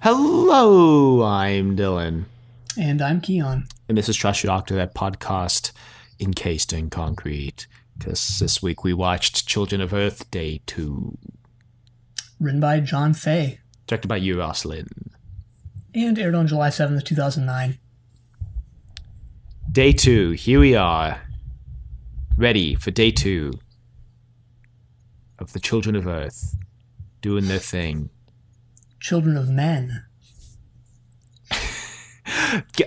Hello, I'm Dylan. And I'm Keon. And this is Trust Your Doctor, that podcast encased in concrete. Because this week we watched Children of Earth Day 2. Written by John Fay. Directed by Euros Lyn. And aired on July 7th, 2009. Day 2, here we are. Ready for day 2 of the Children of Earth doing their thing. Children of Men.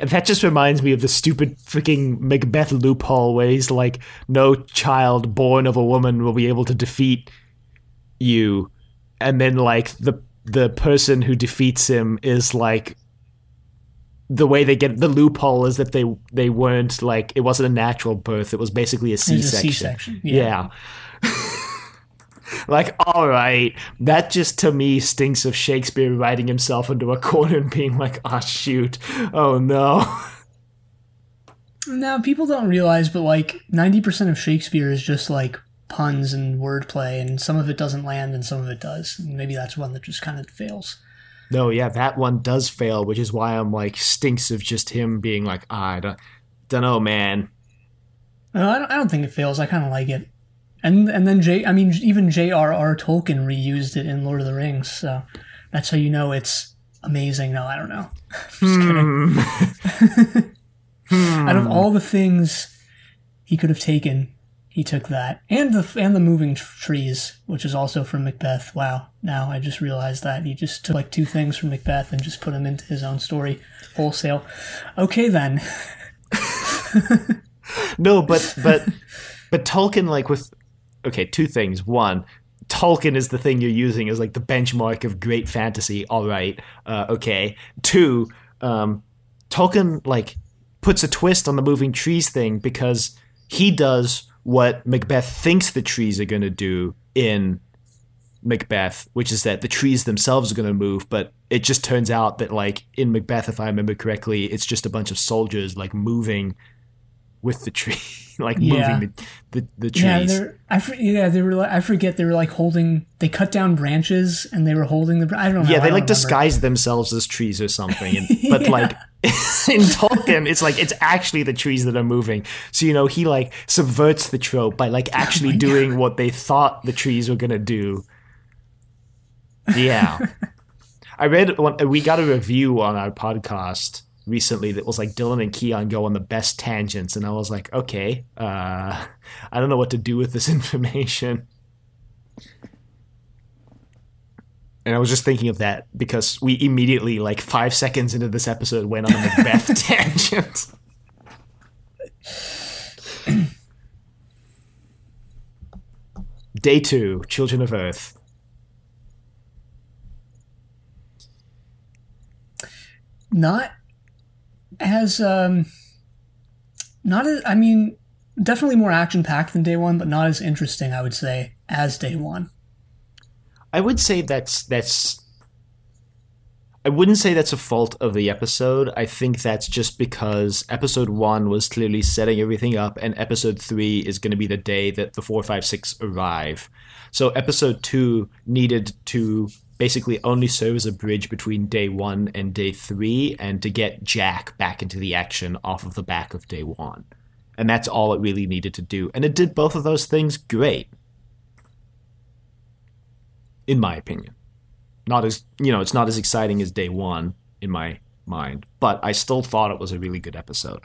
that just reminds me of the stupid freaking Macbeth loophole where he's like, no child born of a woman will be able to defeat you. And then, like, the the person who defeats him is like the way they get the loophole is that they they weren't like it wasn't a natural birth it was basically a c-section, a C-section. yeah. yeah. like all right that just to me stinks of shakespeare writing himself into a corner and being like oh shoot. Oh no. Now people don't realize but like 90% of shakespeare is just like puns and wordplay and some of it doesn't land and some of it does. And maybe that's one that just kind of fails. No yeah that one does fail which is why i'm like stinks of just him being like oh, i don't, don't know man. No, I, don't, I don't think it fails. I kind of like it and and then J. I mean, even J.R.R. Tolkien reused it in Lord of the Rings, so that's how you know it's amazing. No, I don't know. Hmm. Out of all the things he could have taken, he took that, and the and the moving trees, which is also from Macbeth. Wow! Now I just realized that he just took like two things from Macbeth and just put them into his own story wholesale. Okay, then. no, but but but Tolkien, like with okay, two things. One, Tolkien is the thing you're using as like the benchmark of great fantasy. All right, uh, okay. Two, um, Tolkien like puts a twist on the moving trees thing because he does what Macbeth thinks the trees are going to do in Macbeth, which is that the trees themselves are going to move, but it just turns out that like in Macbeth, if I remember correctly, it's just a bunch of soldiers like moving with the tree, like Yeah. moving the, the, the Yeah, trees. they're I yeah they were like, I forget they were like holding they cut down branches and they were holding the I don't know yeah, they like disguise themselves as trees or something. And, but Yeah. like in Tolkien, it's like it's actually the trees that are moving. So you know, he like subverts the trope by like oh actually Oh doing what they thought the trees were gonna do. Yeah, I read one, we got a review on our podcast recently that was like Dylan and Keon go on the best tangents, and I was like, okay, uh, I don't know what to do with this information. And I was just thinking of that because we immediately, like five seconds into this episode, went on a Macbeth tangent. Day two, Children of Earth. not as um not as I mean definitely more action packed than day one, but not as interesting I would say as day one. I would say that's that's. I wouldn't say that's a fault of the episode. I think that's just because episode one was clearly setting everything up, and episode three is going to be the day that the four, five, six arrive. So episode two needed to basically only serve as a bridge between day one and day three, and to get Jack back into the action off of the back of day one. And that's all it really needed to do. And it did both of those things great in my opinion. Not as you know, it's not as exciting as day one in my mind, but I still thought it was a really good episode.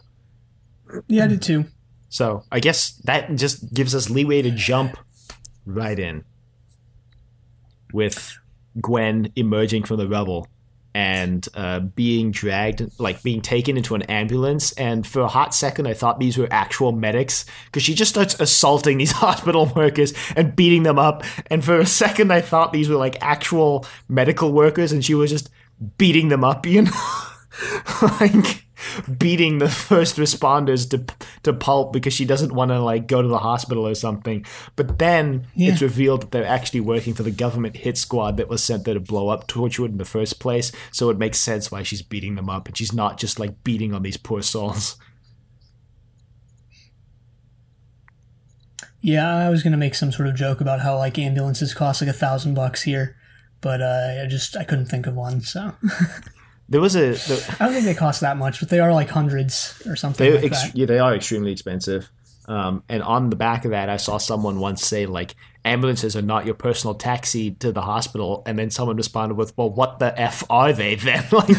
Yeah, I did too. So I guess that just gives us leeway to jump right in with Gwen emerging from the rubble and uh, being dragged, like being taken into an ambulance. And for a hot second, I thought these were actual medics because she just starts assaulting these hospital workers and beating them up. And for a second, I thought these were like actual medical workers, and she was just beating them up, you know, like beating the first responders to to pulp because she doesn't want to like go to the hospital or something. But then Yeah. it's revealed that they're actually working for the government hit squad that was sent there to blow up Torchwood in the first place. So it makes sense why she's beating them up, and she's not just like beating on these poor souls. Yeah, I was gonna make some sort of joke about how like ambulances cost like a thousand bucks here, but uh, I just I couldn't think of one. So There was a the, I don't think they cost that much, but they are like hundreds or something they like ex- that. yeah they are extremely expensive. Um, and on the back of that, I saw someone once say like ambulances are not your personal taxi to the hospital, and then someone responded with, "Well, what the f are they then?" like,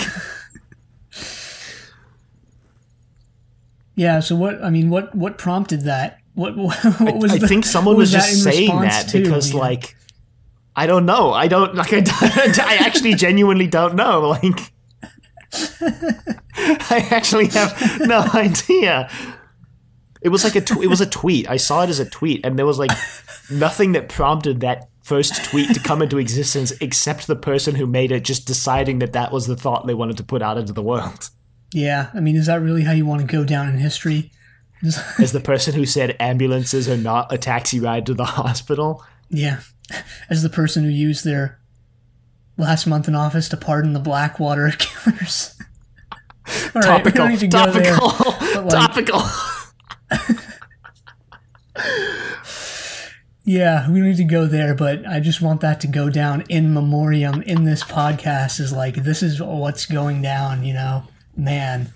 Yeah. So what? I mean, what what prompted that? What what was? I the- think someone what was, just in saying that to? because Yeah. like I don't know. I don't like. I, I actually genuinely don't know. Like, I actually have no idea. It was like a. Tw- it was a tweet. I saw it as a tweet, and there was like nothing that prompted that first tweet to come into existence except the person who made it just deciding that that was the thought they wanted to put out into the world. Yeah. I mean, is that really how you want to go down in history? As the person who said ambulances are not a taxi ride to the hospital. Yeah. As the person who used their last month in office to pardon the Blackwater killers. All right, we topical, don't need to go there. topical, like- topical. Yeah, we don't need to go there, but I just want that to go down in memoriam in this podcast is like this is what's going down, you know. Man.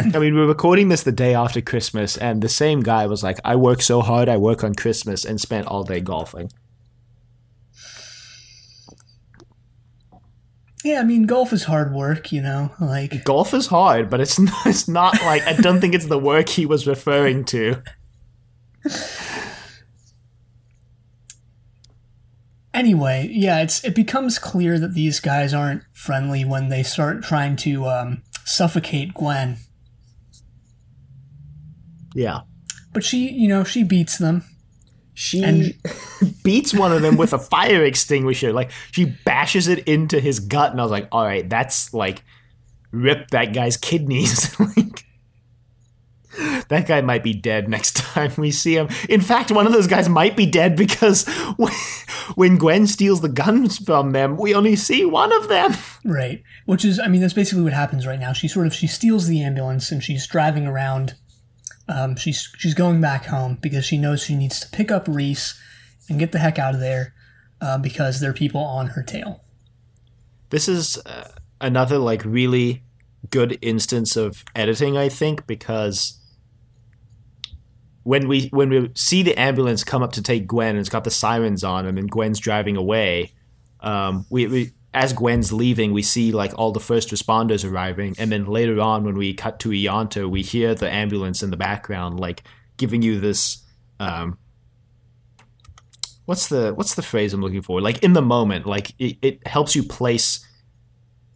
I mean, we're recording this the day after Christmas, and the same guy was like, "I work so hard, I work on Christmas, and spent all day golfing." Yeah, I mean golf is hard work, you know. Like Golf is hard, but it's not, it's not like I don't think it's the work he was referring to. anyway, yeah, it's it becomes clear that these guys aren't friendly when they start trying to um, suffocate Gwen. Yeah, But she, you know, she beats them. She And- beats one of them with a fire extinguisher. Like she bashes it into his gut, and I was like, "All right, that's like rip that guy's kidneys." like that guy might be dead next time we see him. In fact, one of those guys might be dead because when- when Gwen steals the guns from them, we only see one of them. Right. Which is, I mean, that's basically what happens right now. She sort of she steals the ambulance and she's driving around. Um, she's she's going back home because she knows she needs to pick up Rhys and get the heck out of there uh, because there are people on her tail. This is uh, another like really good instance of editing, I think, because when we when we see the ambulance come up to take Gwen and it's got the sirens on and then Gwen's driving away, um, we, we as Gwen's leaving, we see like all the first responders arriving, and then later on when we cut to Ianto, we hear the ambulance in the background, like giving you this. Um, what's the what's the phrase I'm looking for? Like in the moment, like it, it helps you place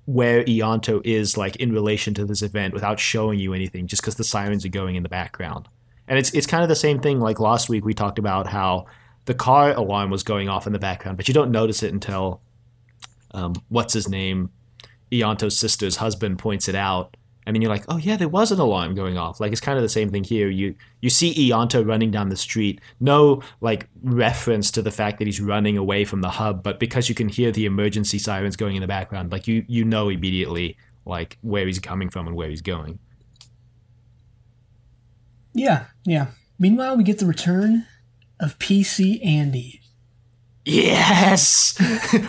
where Ianto is like in relation to this event without showing you anything, just because the sirens are going in the background. And it's it's kind of the same thing. Like last week, we talked about how the car alarm was going off in the background, but you don't notice it until um, what's his name, Ianto's sister's husband points it out, I mean, you're like, oh yeah, there was an alarm going off. Like it's kind of the same thing here. You you see Ianto running down the street, no like reference to the fact that he's running away from the hub, but because you can hear the emergency sirens going in the background, like you you know immediately like where he's coming from and where he's going. Yeah, yeah. Meanwhile, we get the return of PC Andy. Yes!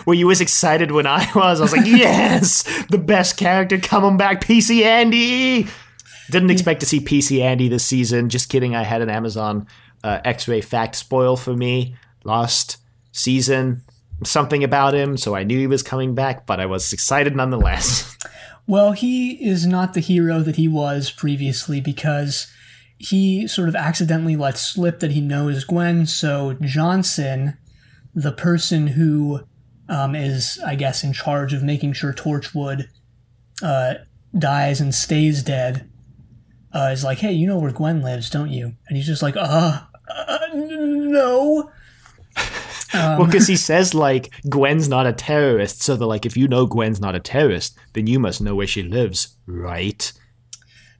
Were you as excited when I was? I was like, yes! The best character coming back, PC Andy! Didn't expect to see PC Andy this season. Just kidding. I had an Amazon uh, X ray fact spoil for me last season. Something about him, so I knew he was coming back, but I was excited nonetheless. Well, he is not the hero that he was previously because he sort of accidentally lets slip that he knows Gwen. So Johnson, the person who um, is, I guess, in charge of making sure Torchwood uh, dies and stays dead, uh, is like, "Hey, you know where Gwen lives, don't you?" And he's just like, "Uh, uh no." well, because he says, like, Gwen's not a terrorist, so they're like, if you know Gwen's not a terrorist, then you must know where she lives, right?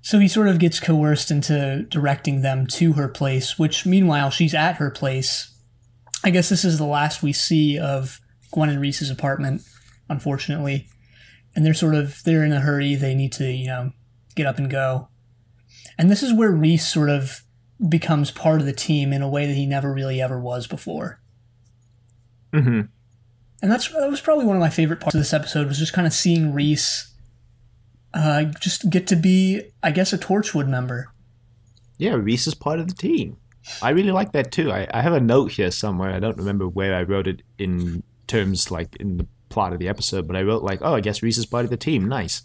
So he sort of gets coerced into directing them to her place, which meanwhile she's at her place. I guess this is the last we see of Gwen and Rhys's apartment, unfortunately. And they're sort of they're in a hurry, they need to, you know, get up and go. And this is where Rhys sort of becomes part of the team in a way that he never really ever was before. Mm-hmm. and that's that was probably one of my favorite parts of this episode was just kind of seeing Rhys uh, just get to be, I guess, a Torchwood member. Yeah, Rhys is part of the team. I really like that too. I, I have a note here somewhere. I don't remember where I wrote it in terms like in the plot of the episode, but I wrote like, oh, I guess Rhys is part of the team. Nice.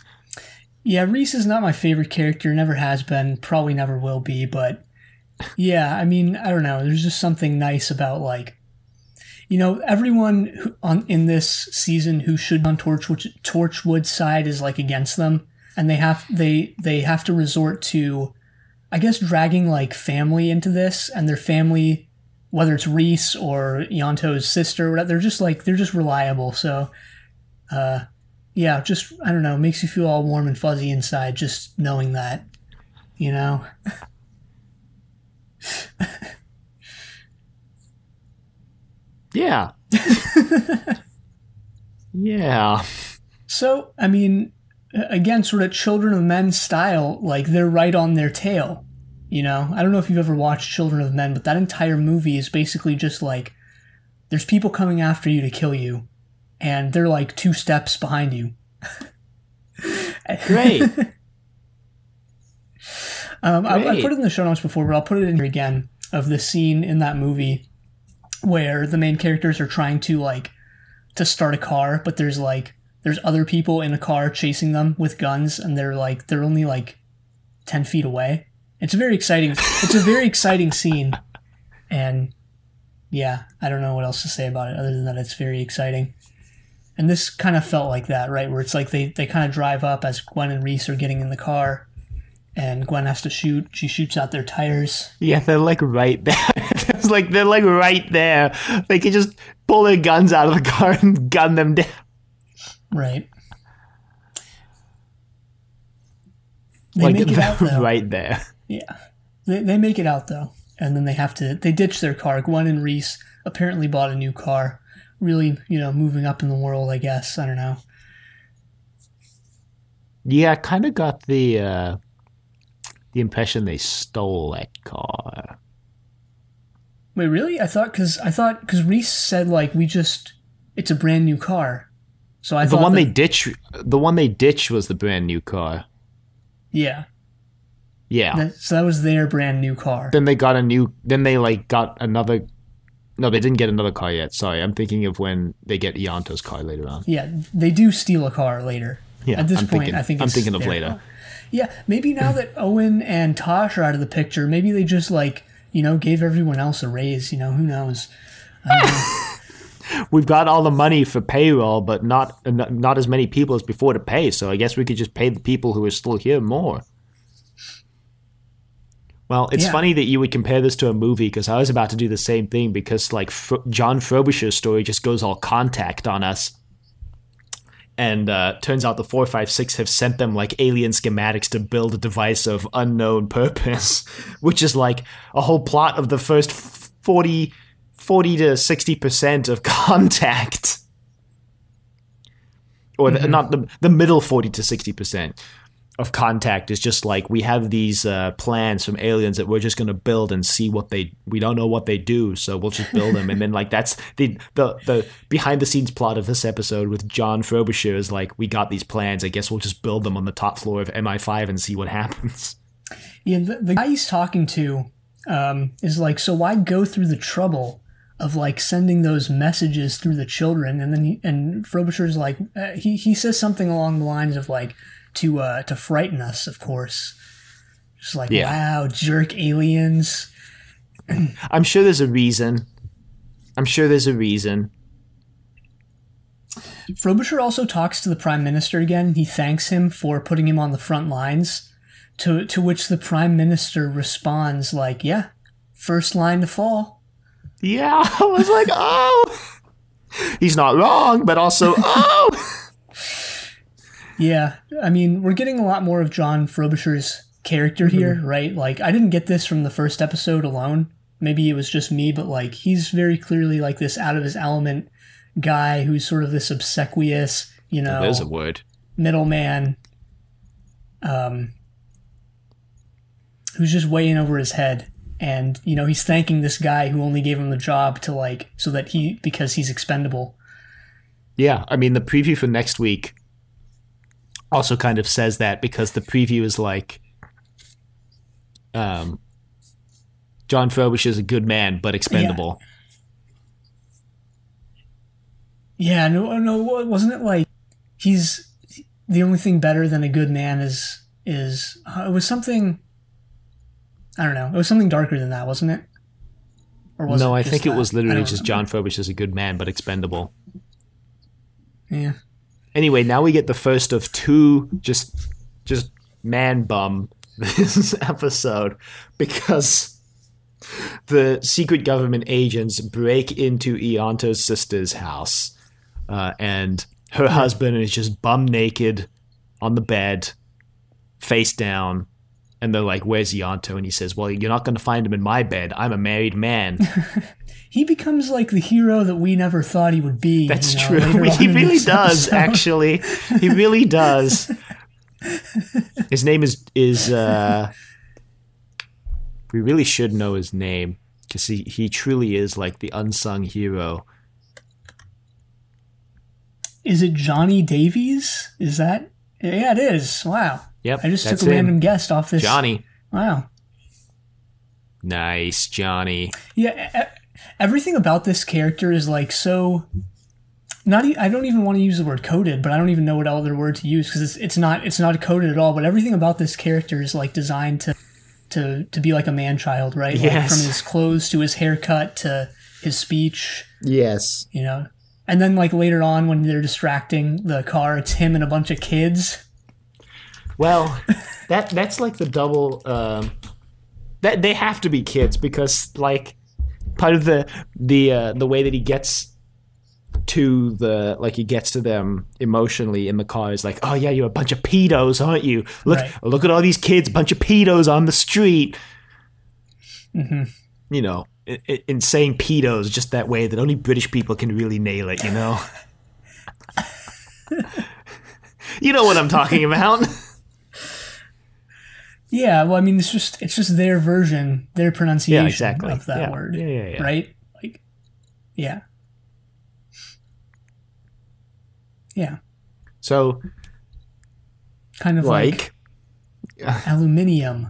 Yeah, Rhys is not my favorite character. Never has been. Probably never will be. But yeah, I mean, I don't know. There's just something nice about like, you know, everyone who, on in this season who should on Torchwood Torchwood's side is like against them, and they have they they have to resort to, I guess, dragging like family into this, and their family, whether it's Rhys or Ianto's sister, whatever, they're just like they're just reliable. So, uh, yeah, just I don't know, makes you feel all warm and fuzzy inside just knowing that, you know. Yeah. yeah. So, I mean, again, sort of Children of Men style, like they're right on their tail. You know, I don't know if you've ever watched Children of Men, but that entire movie is basically just like there's people coming after you to kill you, and they're like two steps behind you. Great. um, I, I put it in the show notes before, but I'll put it in here again of the scene in that movie where the main characters are trying to like to start a car, but there's like there's other people in a car chasing them with guns, and they're like they're only like ten feet away. It's a very exciting. It's a very exciting scene, and yeah, I don't know what else to say about it other than that it's very exciting. And this kind of felt like that, right? Where it's like they they kind of drive up as Gwen and Rhys are getting in the car, and Gwen has to shoot. She shoots out their tires. Yeah, they're like right there. it's like they're like right there. They can just pull their guns out of the car and gun them down. Right. They like make it out though. right there. Yeah. They, they make it out though. And then they have to they ditch their car. Gwen and Rhys apparently bought a new car. Really, you know, moving up in the world, I guess. I don't know. Yeah, I kind of got the uh the impression they stole that car. Wait, really? I thought because I thought because Rhys said like we just it's a brand new car, so I the one that- they ditch. The one they ditched was the brand new car. yeah. Yeah. That, so that was their brand new car. then they got a new. Then they like got another. No, they didn't get another car yet. Sorry, I'm thinking of when they get Ianto's car later on. Yeah, they do steal a car later. Yeah, At this I'm point, thinking, I think I'm thinking of later. car. Yeah, maybe now that Owen and Tosh are out of the picture, maybe they just like you know gave everyone else a raise. You know, who knows? We've got all the money for payroll, but not not not as many people as before to pay. So I guess we could just pay the people who are still here more. Well, it's Yeah. funny that you would compare this to a movie because I was about to do the same thing because like Fro- John Frobisher's story just goes all contact on us. And uh, turns out the 456 have sent them like alien schematics to build a device of unknown purpose, which is like a whole plot of the first 40, 40 to 60% of contact. Or the, not the, the middle 40 to 60% of contact is just like we have these uh, plans from aliens that we're just going to build and see what they we don't know what they do so we'll just build them. And then like that's the the the behind the scenes plot of this episode with John Frobisher is like we got these plans. I guess we'll just build them on the top floor of MI5 and see what happens. Yeah, the, the guy he's talking to um, is like, so why go through the trouble of like sending those messages through the children? And then he, and Frobisher's like, uh, he he says something along the lines of like to uh, to frighten us, of course. Just like, Yeah. wow, jerk aliens. I'm sure there's a reason I'm sure there's a reason Frobisher also talks to the prime minister again. He thanks him for putting him on the front lines. To to which the prime minister responds like, "Yeah, first line to fall." Yeah I was like oh he's not wrong but also oh Yeah, I mean, we're getting a lot more of John Frobisher's character here, right? Like, I didn't get this from the first episode alone. Maybe it was just me, but like, he's very clearly like this out of his element guy who's sort of this obsequious, you know, there's a word middleman, um, who's just way in over his head. And, you know, he's thanking this guy who only gave him the job to like, so that he, because he's expendable. Yeah, I mean the preview for next week also kind of says that because the preview is like um John Frobisher is a good man but expendable. Yeah, no, no, wasn't it like he's the only thing better than a good man is is uh, it was something. I don't know. It was something darker than that, wasn't it? Or was no, it I think that? it was literally just. John Frobisher is a good man but expendable. Yeah. Anyway, now we get the first of two just just man bum this episode because the secret government agents break into Ianto's sister's house, uh, and her husband is just bum naked on the bed, face down. And they're like, "Where's Ianto?" And he says, "Well, you're not going to find him in my bed. I'm a married man." He becomes like the hero that we never thought he would be. That's you know, true. He really does, episode. actually. He really does. His name is is uh we really should know his name because he, he truly is like the unsung hero. Is it Johnny Davies? Is that? Yeah, it is. Wow. Yep, I just took a him. random guest off this. Johnny. Wow. Nice, Johnny. Yeah, everything about this character is like so. Not, e- I don't even want to use the word coded, but I don't even know what other word to use because it's it's not it's not coded at all. But everything about this character is like designed to to to be like a man child, right? Like Yes. from his clothes to his haircut to his speech, Yes. you know. And then like later on when they're distracting the car, it's him and a bunch of kids. Well, that that's like the double. Um, that they have to be kids because like part of the the uh, the way that he gets to the like he gets to them emotionally in the car is like, oh yeah, you're a bunch of pedos, aren't you? Look Right. look at all these kids, bunch of pedos on the street. hmm You know, i- i- in saying pedos just that way that only British people can really nail it. You know. you know what I'm talking about. Yeah, well, I mean, it's just it's just their version, their pronunciation Yeah, exactly. of that Yeah. word, Yeah, yeah, yeah. right? Like, yeah, yeah, So kind of like, like. aluminium.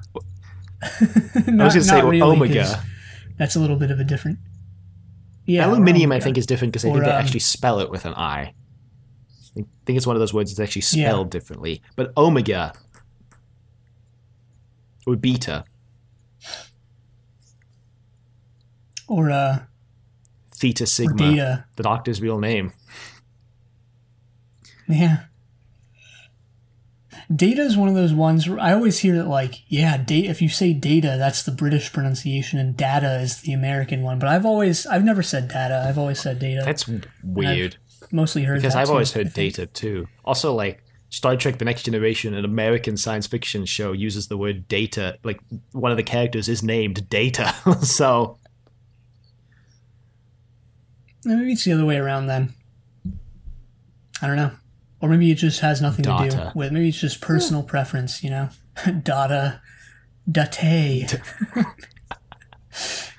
I was going to say omega. That's a little bit of a different. Yeah, Aluminium, I think, is different because I think they um, actually spell it with an I. I think it's one of those words that's actually Yeah. spelled differently. But omega or beta, or uh, theta or sigma, the doctor's real name. Yeah. Data is one of those ones where I always hear that, like, yeah, data. If you say data, that's the British pronunciation, and data is the American one. But I've always, I've never said data. I've always said data. That's weird mostly heard because I've too, always heard data too. Also, like Star Trek: The Next Generation, an American science fiction show, uses the word data. Like one of the characters is named Data. so Maybe it's the other way around then. I don't know. Or maybe it just has nothing to do with. Maybe it's just personal preference. You know, data, date.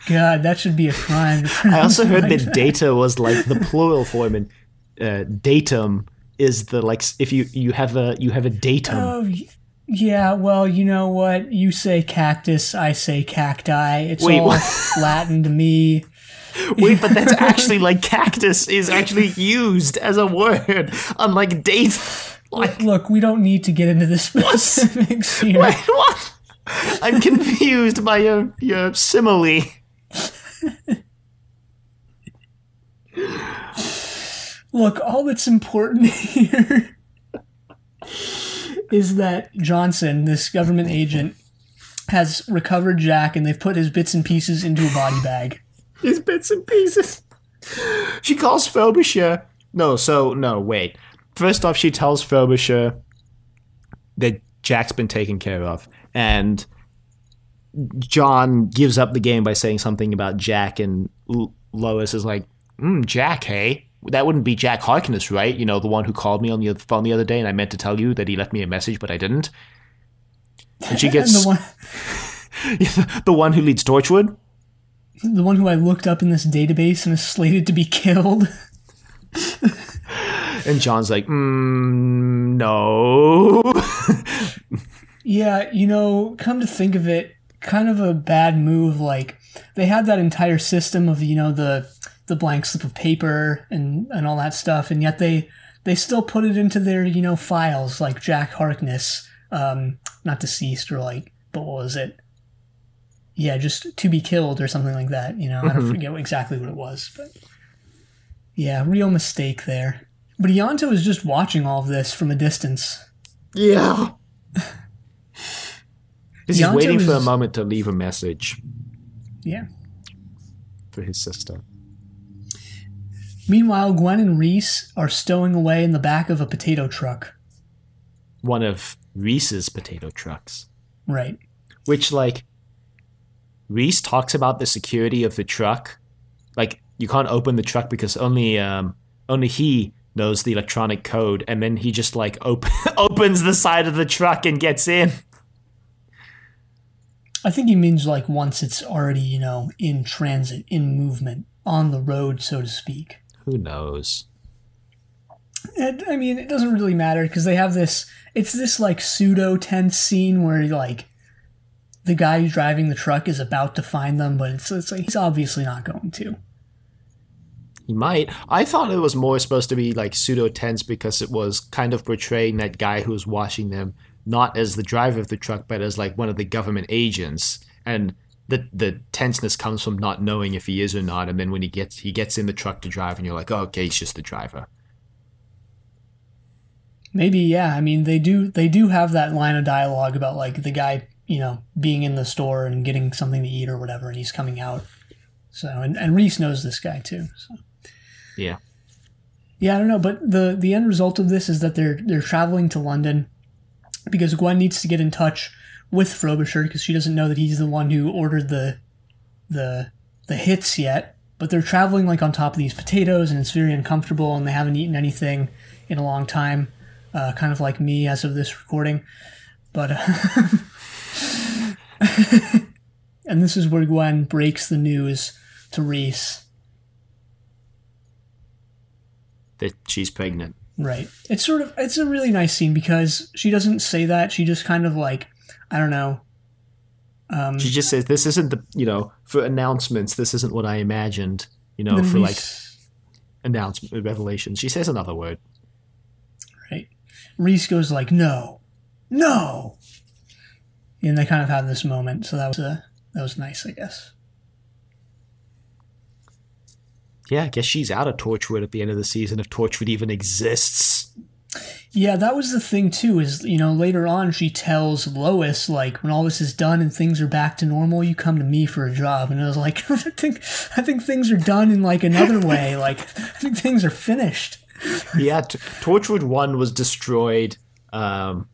God, that should be a crime. I also heard pronounce that data was like the plural form, in uh, datum is the like if you you have a you have a datum. Oh, yeah. Well, you know what? You say cactus, I say cacti. It's Wait, all what? Latin to me. Wait, but that's actually like cactus is actually used as a word, unlike date. Like Look, we don't need to get into the specifics here. wait, what? I'm confused by your your simile. Look, all that's important here is that Johnson, this government agent, has recovered Jack and they've put his bits and pieces into a body bag. His bits and pieces. She calls Frobisher. No, so no, wait. First off, she tells Frobisher that Jack's been taken care of, and John gives up the game by saying something about Jack, and L- Lois is like, mm, "Jack, hey." That wouldn't be Jack Harkness, right? You know, the one who called me on the phone the other day, and I meant to tell you that he left me a message, but I didn't. And she And gets the one, the one who leads Torchwood. the one who I looked up in this database and is slated to be killed. and John's like, mm, no. Yeah, you know, come to think of it, kind of a bad move. Like they had that entire system of you know the the blank slip of paper and and all that stuff, and yet they they still put it into their you know files like Jack Harkness, um, not deceased or like, but what was it? Yeah, just to be killed or something like that. You know, I don't forget exactly what it was, but yeah, real mistake there. But Ianto is just watching all of this from a distance. yeah. He's Ianto waiting for a moment to leave a message Yeah. for his sister. Meanwhile, Gwen and Rhys are stowing away in the back of a potato truck. One of Rhys's potato trucks. Right. which like Rhys talks about the security of the truck. Like you can't open the truck because only um only he knows the electronic code, and then he just like op- opens the side of the truck and gets in. I think he means like once it's already, you know, in transit, in movement, on the road, so to speak. Who knows? And, I mean, it doesn't really matter because they have this. It's this like pseudo tense scene where like the guy who's driving the truck is about to find them, but it's, it's like he's obviously not going to. He might. I thought it was more supposed to be like pseudo tense because it was kind of portraying that guy who's watching them not as the driver of the truck, but as like one of the government agents. And the the tenseness comes from not knowing if he is or not. And then when he gets he gets in the truck to drive, and you're like, oh, okay, he's just the driver. Maybe yeah. I mean, they do they do have that line of dialogue about like the guy, you know, being in the store and getting something to eat or whatever, and he's coming out. So and, and Rhys knows this guy too. So Yeah. yeah, I don't know, but the the end result of this is that they're they're traveling to London because Gwen needs to get in touch with Frobisher because she doesn't know that he's the one who ordered the the the hits yet. But they're traveling like on top of these potatoes, and it's very uncomfortable, and they haven't eaten anything in a long time, uh, kind of like me as of this recording. But uh, and this is where Gwen breaks the news to Rhys. That she's pregnant. Right. It's sort of it's a really nice scene because she doesn't say that. She just kind of like I don't know. Um, She just says, "This isn't the you know for announcements. This isn't what I imagined. You know, for like announcement revelations." She says another word. right. Rhys goes like, "No, no," and they kind of have this moment. So that was a that was nice, I guess. Yeah, I guess she's out of Torchwood at the end of the season if Torchwood even exists. Yeah, that was the thing too. Is you know later on she tells Lois like when all this is done and things are back to normal, you come to me for a job, and I was like, I think I think things are done in like another way. Like I think things are finished. yeah, t- Torchwood One was destroyed um,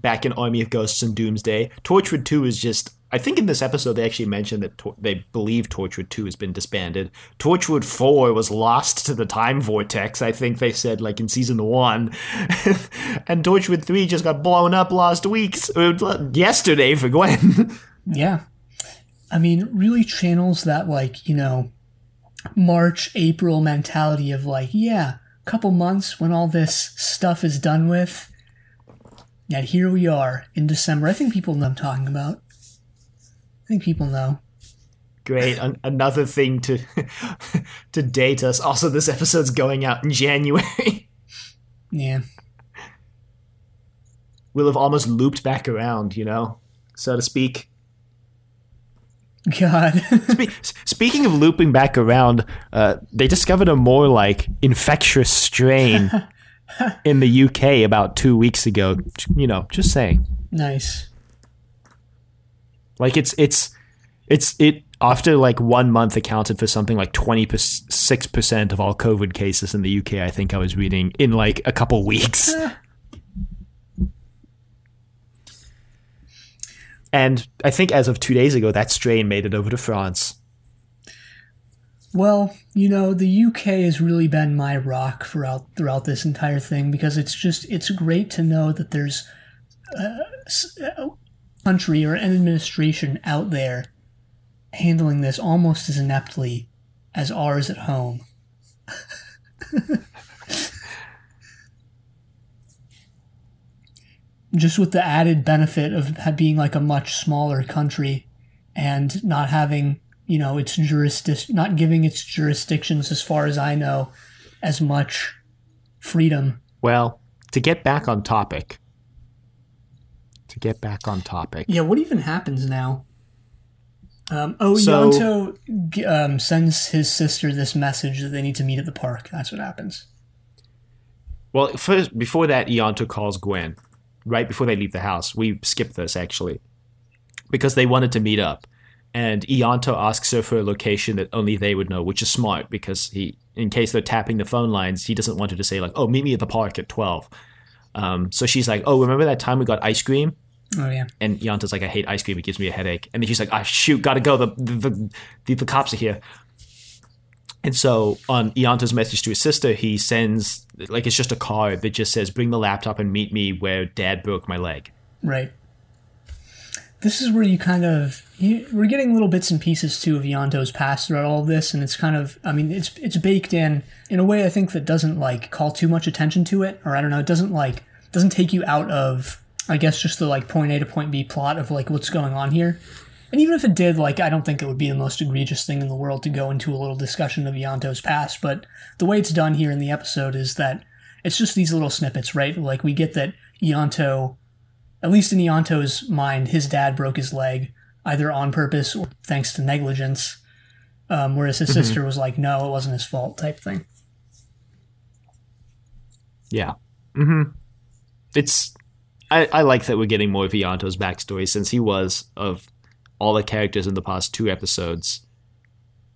back in Army of Ghosts and Doomsday. Torchwood Two is just. I think in this episode they actually mentioned that they believe Torchwood Two has been disbanded. Torchwood Four was lost to the time vortex. I think they said like in season one, and Torchwood Three just got blown up last week, uh, yesterday for Gwen. Yeah. I mean, really channels that, like, you know, March, April mentality of, like, yeah, a couple months when all this stuff is done with. Yet here we are in December. I think people know what I'm talking about. I think people know. Great. An- another thing to to date us. Also, this episode's going out in January. Yeah. we'll have almost looped back around, you know, so to speak. God. Spe- speaking of looping back around, uh, they discovered a more like infectious strain in the UK about two weeks ago. You know, just saying. nice. Like it's it's it's it after like one month accounted for something like twenty six percent of all COVID cases in the UK. I think I was reading in like a couple weeks. And I think as of two days ago, that strain made it over to France. Well, you know, the UK has really been my rock throughout throughout this entire thing because it's just it's great to know that there's uh, s- a country or an administration out there handling this almost as ineptly as ours at home. Just with the added benefit of being like a much smaller country and not having, you know, its jurisdiction, not giving its jurisdictions, as far as I know, as much freedom. Well, to get back on topic, to get back on topic, Yeah, what even happens now? Um, oh, So- Ianto um, sends his sister this message that they need to meet at the park. That's what happens. Well, first before that, Ianto calls Gwen right before they leave the house. We skipped this actually because they wanted to meet up, and Ianto asks her for a location that only they would know, which is smart because he, in case they're tapping the phone lines, he doesn't want her to say like, "Oh, meet me at the park at 12. Um, so she's like, "Oh, remember that time we got ice cream?" Oh yeah, And Ianto's like, "I hate ice cream; it gives me a headache." And then she's like, "Ah, shoot, gotta go. The the the, the cops are here." And so on Ianto's message to his sister, he sends like it's just a card that just says, "Bring the laptop and meet me where Dad broke my leg." right. This is where you kind of you, we're getting little bits and pieces too of Ianto's past throughout all of this, and it's kind of I mean it's it's baked in in a way I think that doesn't like call too much attention to it, or I don't know, it doesn't like doesn't take you out of I guess just the like point A to point B plot of like what's going on here. And even if it did, like, I don't think it would be the most egregious thing in the world to go into a little discussion of Ianto's past. But the way it's done here in the episode is that it's just these little snippets, right? Like, we get that Ianto at least in Ianto's mind, his dad broke his leg, either on purpose or thanks to negligence. Um, whereas his sister was like, no, it wasn't his fault, type thing. Yeah. Mm-hmm. It's I, I like that we're getting more of Ianto's backstory since he was of all the characters in the past two episodes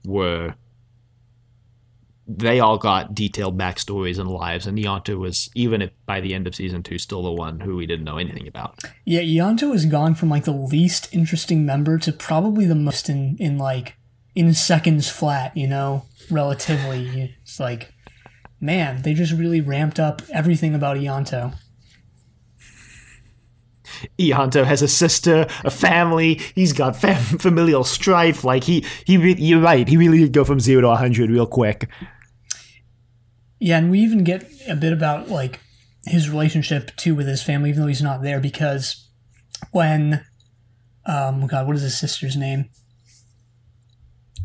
were they all got detailed backstories and lives and Ianto was even if by the end of season two still the one who we didn't know anything about. Yeah, Ianto has gone from like the least interesting member to probably the most in, in like in seconds flat, you know, relatively. It's like, man, they just really ramped up everything about Ianto. Ianto has a sister, a family. He's got fam- familial strife. Like he, he, re- you're right. He really did go from zero to hundred real quick. Yeah, and we even get a bit about like his relationship too with his family, even though he's not there, because when um God, what is his sister's name?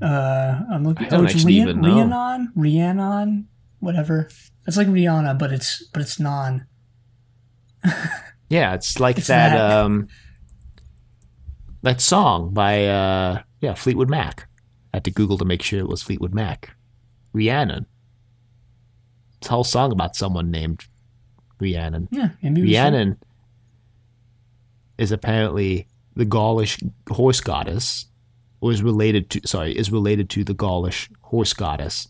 Uh I'm looking I don't oh, it's actually Rhian- even know. Rhiannon? Rhiannon? Whatever. It's like Rihanna, but it's but it's non. Yeah, it's like It's that, that. um that song by uh yeah, Fleetwood Mac. I had to Google to make sure it was Fleetwood Mac. Rhiannon. It's a whole song about someone named Rhiannon. Yeah, Rhiannon is apparently the Gaulish horse goddess, or is related to sorry, is related to the Gaulish horse goddess.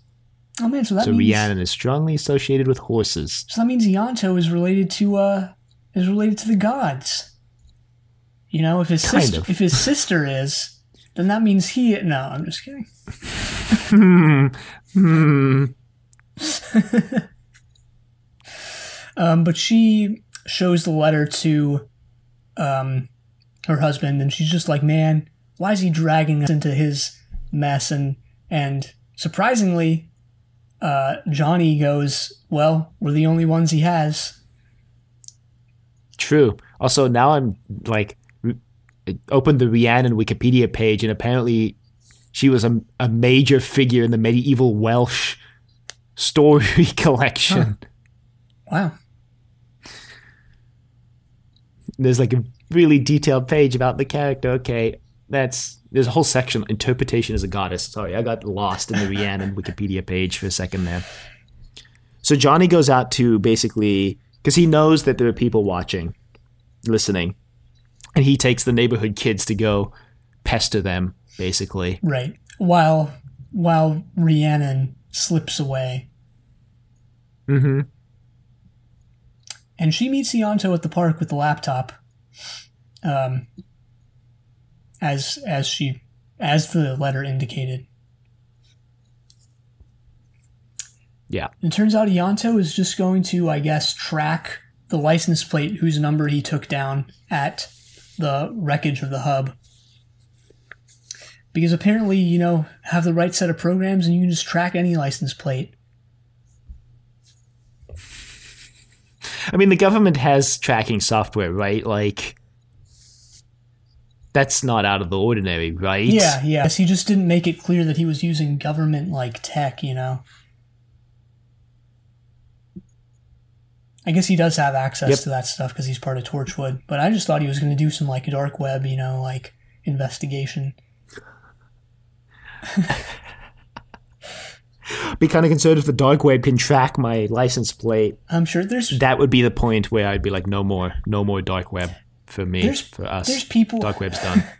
Oh man, so that so means Rhiannon is strongly associated with horses. so that means Ianto is related to uh is related to the gods. You know, if his Kind sister of. if his sister is, then that means he no, I'm just kidding. Hmm. Hmm. Um, but she shows the letter to um, her husband, and she's just like, "Man, why is he dragging us into his mess?" And and surprisingly, uh, Johnny goes, "Well, we're the only ones he has." True. Also, now I'm like re- opened the Rhiannon Wikipedia page, and apparently she was a, a major figure in the medieval Welsh story collection. Wow. There's like a really detailed page about the character. Okay, that's there's a whole section interpretation as a goddess. Sorry, I got lost in the Rhiannon Wikipedia page for a second there. So Johnny goes out to basically because he knows that there are people watching, listening, and he takes the neighborhood kids to go pester them. Basically, Right. While while Rhiannon slips away, mm-hmm. and she meets Ianto at the park with the laptop. Um, as as she as the letter indicated. Yeah, It turns out Ianto is just going to, I guess, track the license plate whose number he took down at the wreckage of the hub. Because apparently, you know, have the right set of programs and you can just track any license plate. I mean, the government has tracking software, right? Like, that's not out of the ordinary, right? Yeah, yeah. He just didn't make it clear that he was using government like tech, you know. I guess he does have access Yep. to that stuff because he's part of Torchwood. But I just thought he was going to do some like dark web, you know, like investigation. Be kind of concerned if the dark web can track my license plate. I'm sure there's That would be the point where I'd be like, no more, no more dark web for me, There's- for us. there's people dark web's done.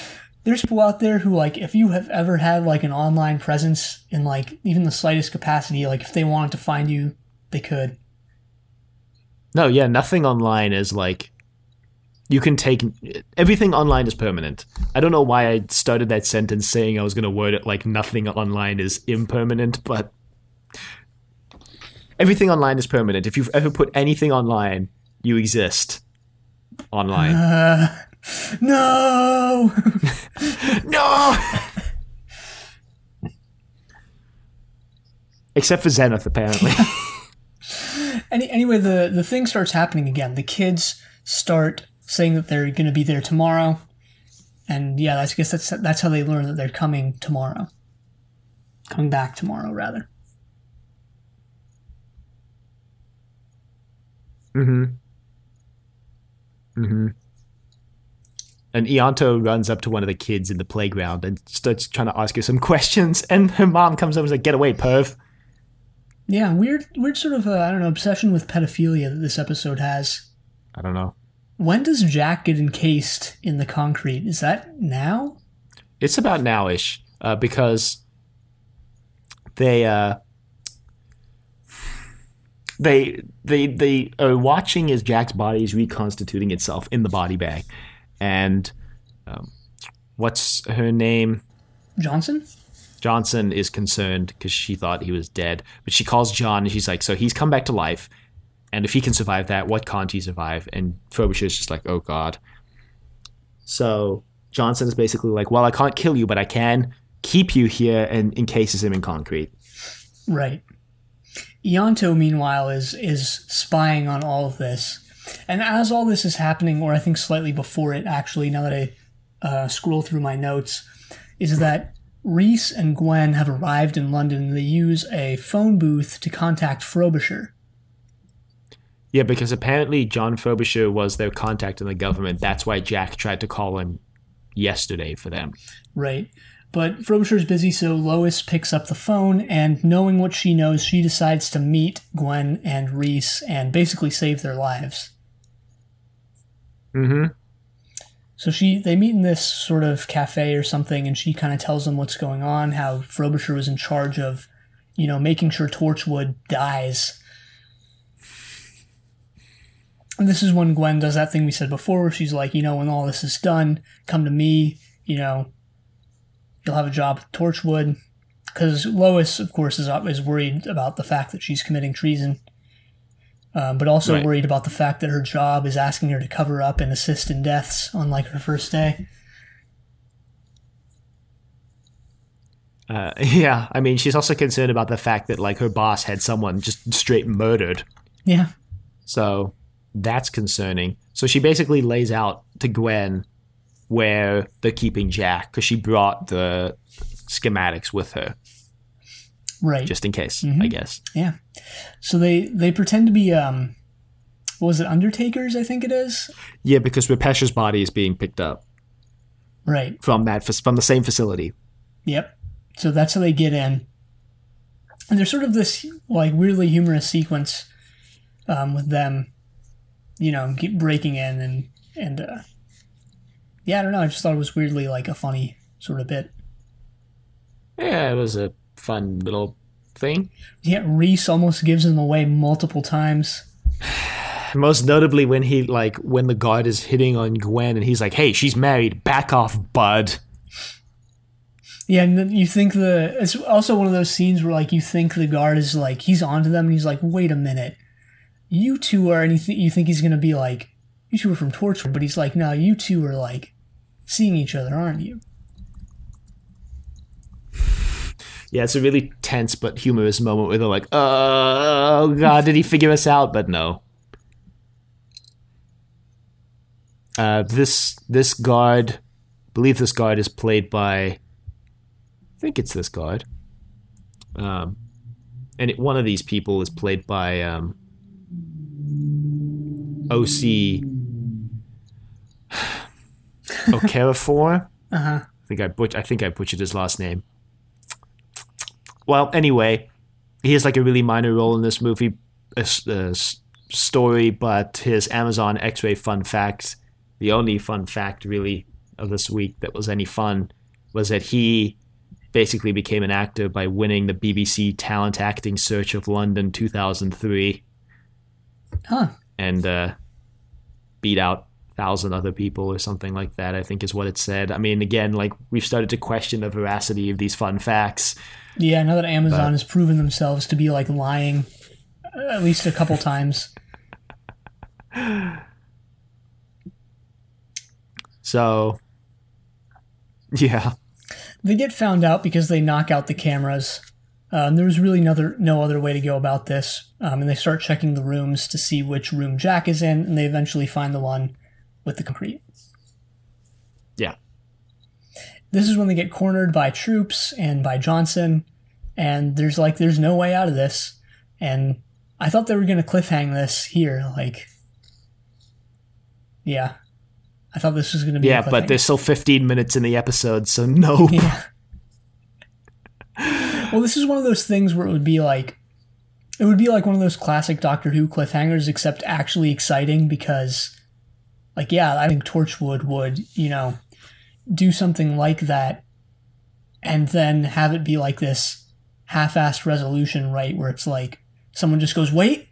there's people out there who like if you have ever had like an online presence in like even the slightest capacity, like if they wanted to find you, they could. No, yeah, nothing online is like you can take everything online is permanent. I don't know why I started that sentence saying I was going to word it like nothing online is impermanent, but everything online is permanent. If you've ever put anything online, you exist online. Uh, no. no. Except for Zenith, apparently. Any, anyway, the the thing starts happening again. The kids start saying that they're going to be there tomorrow, and yeah, that's, I guess that's that's how they learn that they're coming tomorrow, coming back tomorrow rather. Mm-hmm. Mm-hmm. And Ianto runs up to one of the kids in the playground and starts trying to ask her some questions. And her mom comes over and says, like, "Get away, perv!" Yeah, weird, weird sort of uh, I don't know obsession with pedophilia that this episode has. I don't know. When does Jack get encased in the concrete? Is that now? It's about nowish uh, because they uh, they they they are watching as Jack's body is reconstituting itself in the body bag, and um, what's her name? Johnson? Johnson is concerned because she thought he was dead, but she calls John and she's like, "So he's come back to life, and if he can survive that, what can't he survive?" And Frobisher's just like, "Oh God." So Johnson is basically like, "Well, I can't kill you, but I can keep you here," and encases him in concrete. Right. Ianto, meanwhile, is is spying on all of this, and as all this is happening, or I think slightly before it, actually, now that I uh, scroll through my notes, is that Rhys and Gwen have arrived in London. and They use a phone booth to contact Frobisher. Yeah, because apparently John Frobisher was their contact in the government. That's why Jack tried to call him yesterday for them. Right. But Frobisher's busy, so Lois picks up the phone, and knowing what she knows, she decides to meet Gwen and Rhys and basically save their lives. Mm-hmm. So she they meet in this sort of cafe or something, and she kind of tells them what's going on, how Frobisher was in charge of, you know, making sure Torchwood dies. And this is when Gwen does that thing we said before, where she's like, you know, when all this is done, come to me, you know, you'll have a job with Torchwood. Because Lois, of course, is is worried about the fact that she's committing treason, um, but also Right. worried about the fact that her job is asking her to cover up and assist in deaths on like her first day. Uh, yeah, I mean, she's also concerned about the fact that like her boss had someone just straight murdered. Yeah, So that's concerning. So she basically lays out to Gwen where they're keeping Jack because she brought the schematics with her right. just in case, Mhm. I guess. yeah. So they they pretend to be um, what was it Undertakers? I think it is. Yeah, because Repesha's body is being picked up Right. from that from the same facility. Yep. So that's how they get in. And there's sort of this like weirdly humorous sequence um, with them, you know, breaking in and and uh, yeah, I don't know. I just thought it was weirdly like a funny sort of bit. Yeah, it was a fun little thing. Yeah, Rhys almost gives him away multiple times. Most notably when he like when the guard is hitting on Gwen and he's like, "Hey, she's married. Back off, bud." Yeah, and then you think the it's also one of those scenes where like you think the guard is like he's onto them and he's like, wait a minute, you two are anything you think he's gonna be like you two are from Torchwood, but he's like, no, you two are like seeing each other, aren't you? Yeah, it's a really tense but humorous moment where they're like, "Oh God, did he figure us out?" But no. Uh, this this guard, I believe this guard is played by, I think it's this guard. Um, and it, one of these people is played by um, OC Okafor. Uh huh. I think I butch- I think I butchered his last name. Well, anyway, he has like a really minor role in this movie a s- a s- story, but his Amazon X-ray fun fact, the only fun fact really of this week that was any fun, was that he basically became an actor by winning the BBC Talent Acting Search of London 2003 Huh. and uh, beat out thousand other people or something like that. I think is what it said. I mean, again, like we've started to question the veracity of these fun facts. Yeah, now that Amazon has proven themselves to be like lying uh, at least a couple times. So, yeah, They get found out because they knock out the cameras. Um, there was really no other, no other way to go about this. Um, and they start checking the rooms to see which room Jack is in, and they eventually find the one with the concrete. yeah, This is when they get cornered by troops and by Johnson, and there's like there's no way out of this. And I thought they were gonna cliffhang this here, like, yeah, I thought this was gonna be a yeah. But there's still 15 minutes in the episode, so no. Yeah. well, this is one of those things where it would be like, it would be like one of those classic Doctor Who cliffhangers, except actually exciting because, like, yeah, I think Torchwood would, you know, do something like that and then have it be like this half assed resolution, right? Where it's like someone just goes, wait,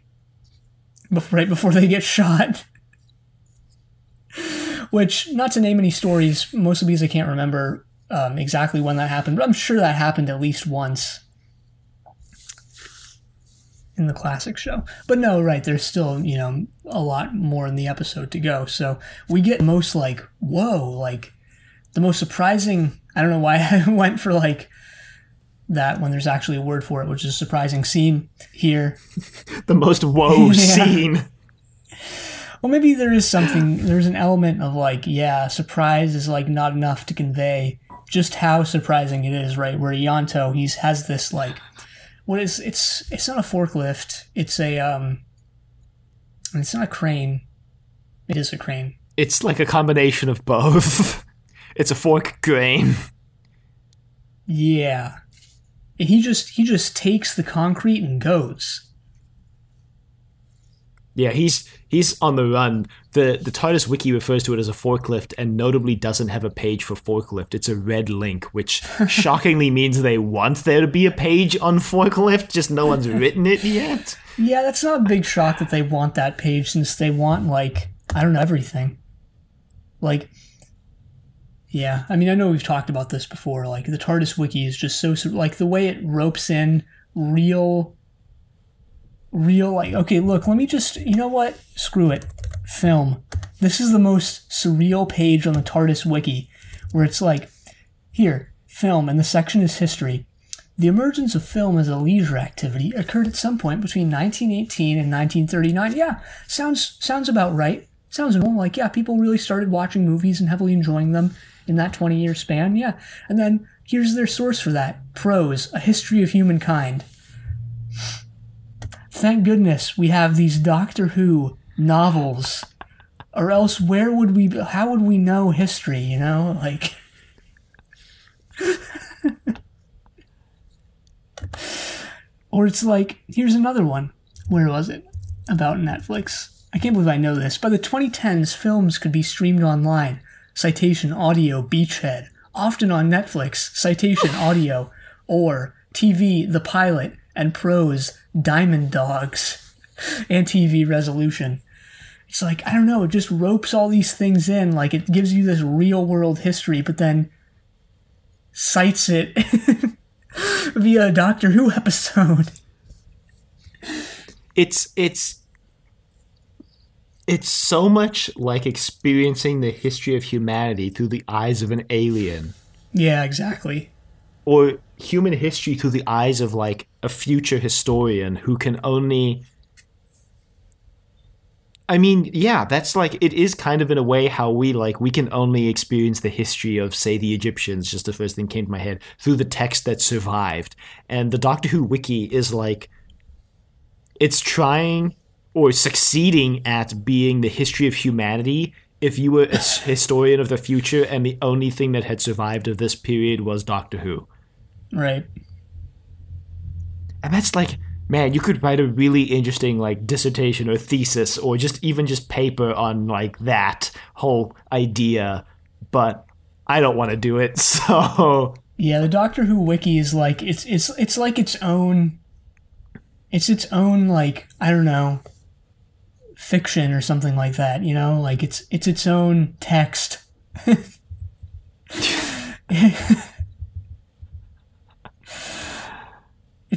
right before they get shot. Which, not to name any stories, mostly because I can't remember um, exactly when that happened, but I'm sure that happened at least once in the classic show. But no, right, there's still, you know, a lot more in the episode to go. So we get most like, whoa, like the most surprising. I don't know why I went for like that when there's actually a word for it, which is a surprising scene here. the most whoa Yeah. scene. Well, maybe there is something. There's an element of like, yeah, surprise is like not enough to convey just how surprising it is, right? Where Ianto, he's has this like, what is it's it's not a forklift. It's a um, it's not a crane. It is a crane. It's like a combination of both. it's a fork crane. Yeah, and he just he just takes the concrete and goes. Yeah, he's he's on the run. The the TARDIS wiki refers to it as a forklift and notably doesn't have a page for forklift. It's a red link, which shockingly means they want there to be a page on forklift, just no one's written it yet. Yeah, that's not a big shock that they want that page since they want like I don't know everything. Like yeah, I mean I know we've talked about this before like the TARDIS wiki is just so like the way it ropes in real real like okay, look, let me just you know what? Screw it. Film. This is the most surreal page on the TARDIS wiki where it's like here, film and the section is history. The emergence of film as a leisure activity occurred at some point between 1918 and 1939. Yeah, sounds sounds about right. Sounds normal. Like yeah, people really started watching movies and heavily enjoying them in that 20 year span. Yeah, and then here's their source for that: prose, a history of humankind. Thank goodness we have these Doctor Who novels, or else where would we? How would we know history? You know, like. Or it's like, here's another one. Where was it? About Netflix. I can't believe I know this. By the 2010s, films could be streamed online. Citation audio, Beachhead. Often on Netflix, citation audio. Or TV, The Pilot. And prose, Diamond Dogs. And TV resolution. It's like, I don't know, it just ropes all these things in. Like, it gives you this real world history, but then cites it via a Doctor Who episode. It's it's it's so much like experiencing the history of humanity through the eyes of an alien. Yeah, exactly. Or human history through the eyes of like a future historian who can only I mean, yeah, that's like it is kind of in a way how we like we can only experience the history of say the Egyptians, just the first thing came to my head, through the text that survived. And the Doctor Who wiki is like it's trying or succeeding at being the history of humanity if you were a historian of the future and the only thing that had survived of this period was Doctor Who. Right. And that's like man, you could write a really interesting like dissertation or thesis or just even just paper on like that whole idea, but I don't want to do it. So Yeah, the Doctor Who wiki is like it's it's it's like its own it's its own like I don't know fiction or something like that, you know? Like it's it's its own text.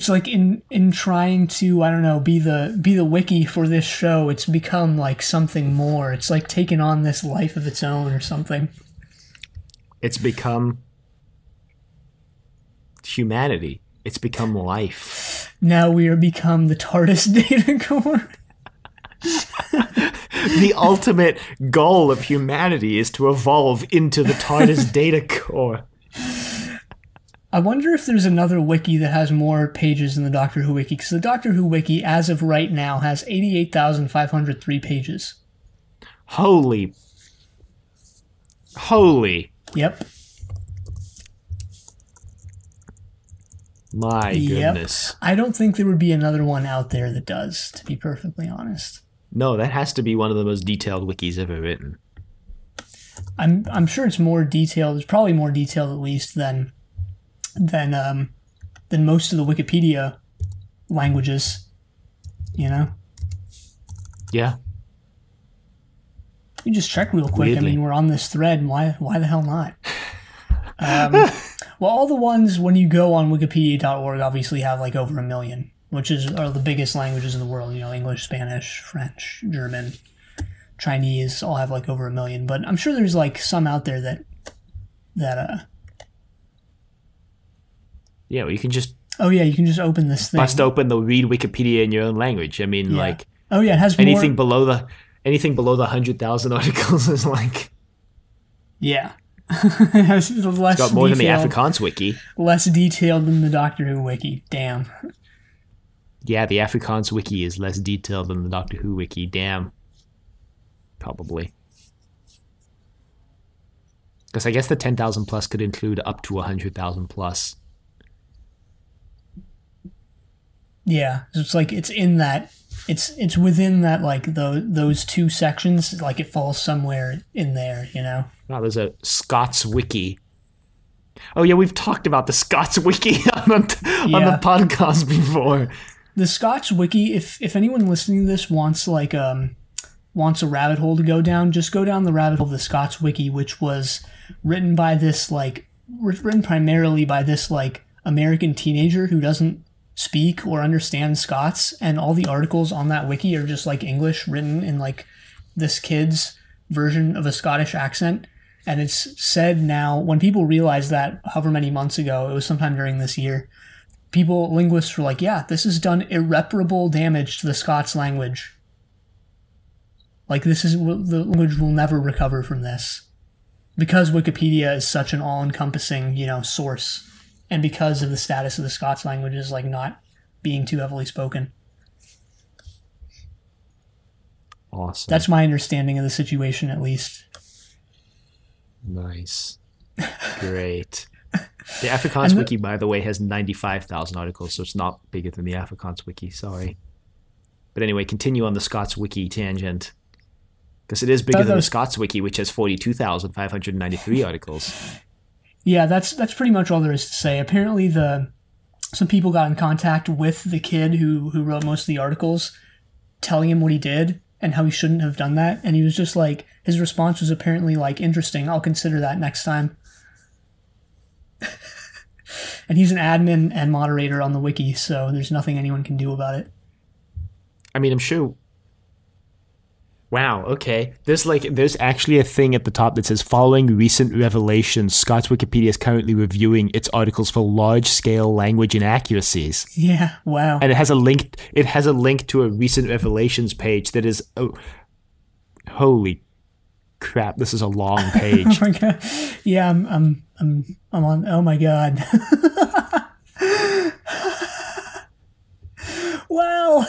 it's like in in trying to I don't know be the be the wiki for this show, it's become like something more. It's like taken on this life of its own or something. it's become humanity. It's become life. Now we are become the TARDIS data core. the ultimate goal of humanity is to evolve into the TARDIS data core. I wonder if there's another wiki that has more pages than the Doctor Who wiki, because the Doctor Who wiki, as of right now, has 88,503 pages. Holy. Holy. Yep. My goodness. Yep. I don't think there would be another one out there that does, to be perfectly honest. No, that has to be one of the most detailed wikis ever written. I'm I'm sure it's more detailed. It's probably more detailed at least than than um than most of the Wikipedia languages. You know, Yeah. you just check real quick. I mean, we're on this thread. Why why the hell not? Um, well, all the ones when you go on Wikipedia.org obviously have like over a million, which is are the biggest languages in the world. You know, English, Spanish, French, German, Chinese all have like over a million. But I'm sure there's like some out there that that uh Yeah, well, you can just oh yeah, you can just open this thing. bust open the read Wikipedia in your own language. I mean, Yeah. like Oh yeah, it has anything more. below the anything below the hundred thousand articles is like Yeah. it has less got more than the detailed- Afrikaans wiki. less detailed than the Doctor Who wiki. Damn. Yeah, the Afrikaans wiki is less detailed than the Doctor Who wiki. Damn. Probably. Because I guess the 10,000 plus could include up to 100,000 plus. Yeah, it's like it's in that. It's it's within that like those those two sections. Like it falls somewhere in there. You know. Wow, there's a Scots wiki. Oh yeah, we've talked about the Scots wiki on the, on the podcast before. the Scotch wiki if if anyone listening to this wants like um wants a rabbit hole to go down just go down the rabbit hole of the Scotch wiki which was written by this like written primarily by this like American teenager who doesn't speak or understand Scots and all the articles on that wiki are just like English written in like this kid's version of a Scottish accent. And it's said now when people realize that however many months ago it was sometime during this year people linguists were like yeah this has done irreparable damage to the scots language. Like this is the language will never recover from this. Because wikipedia is such an all-encompassing you know source and because of the status of the scots languages like not being too heavily spoken Awesome. that's my understanding of the situation at least nice. Great. The Afrikaans the- wiki, by the way, has 95,000 articles, so it's not bigger than the Afrikaans wiki. Sorry. But anyway, continue on the Scots wiki tangent. Because it is bigger than the Scots wiki, which has 42,593 articles. Yeah, that's that's pretty much all there is to say. Apparently, the some people got in contact with the kid who who wrote most of the articles, telling him what he did and how he shouldn't have done that, and he was just like his response was apparently like interesting. I'll consider that next time. and he's an admin and moderator on the wiki, so there's nothing anyone can do about it. I mean, I'm sure Wow, okay. There's like there's actually a thing at the top that says following recent revelations, Scots Wikipedia is currently reviewing its articles for large scale language inaccuracies. Yeah, wow. And it has a link it has a link to a recent revelations page that is oh holy crap, this is a long page. oh my god. Yeah, I'm I'm I'm I'm on oh my god. wow.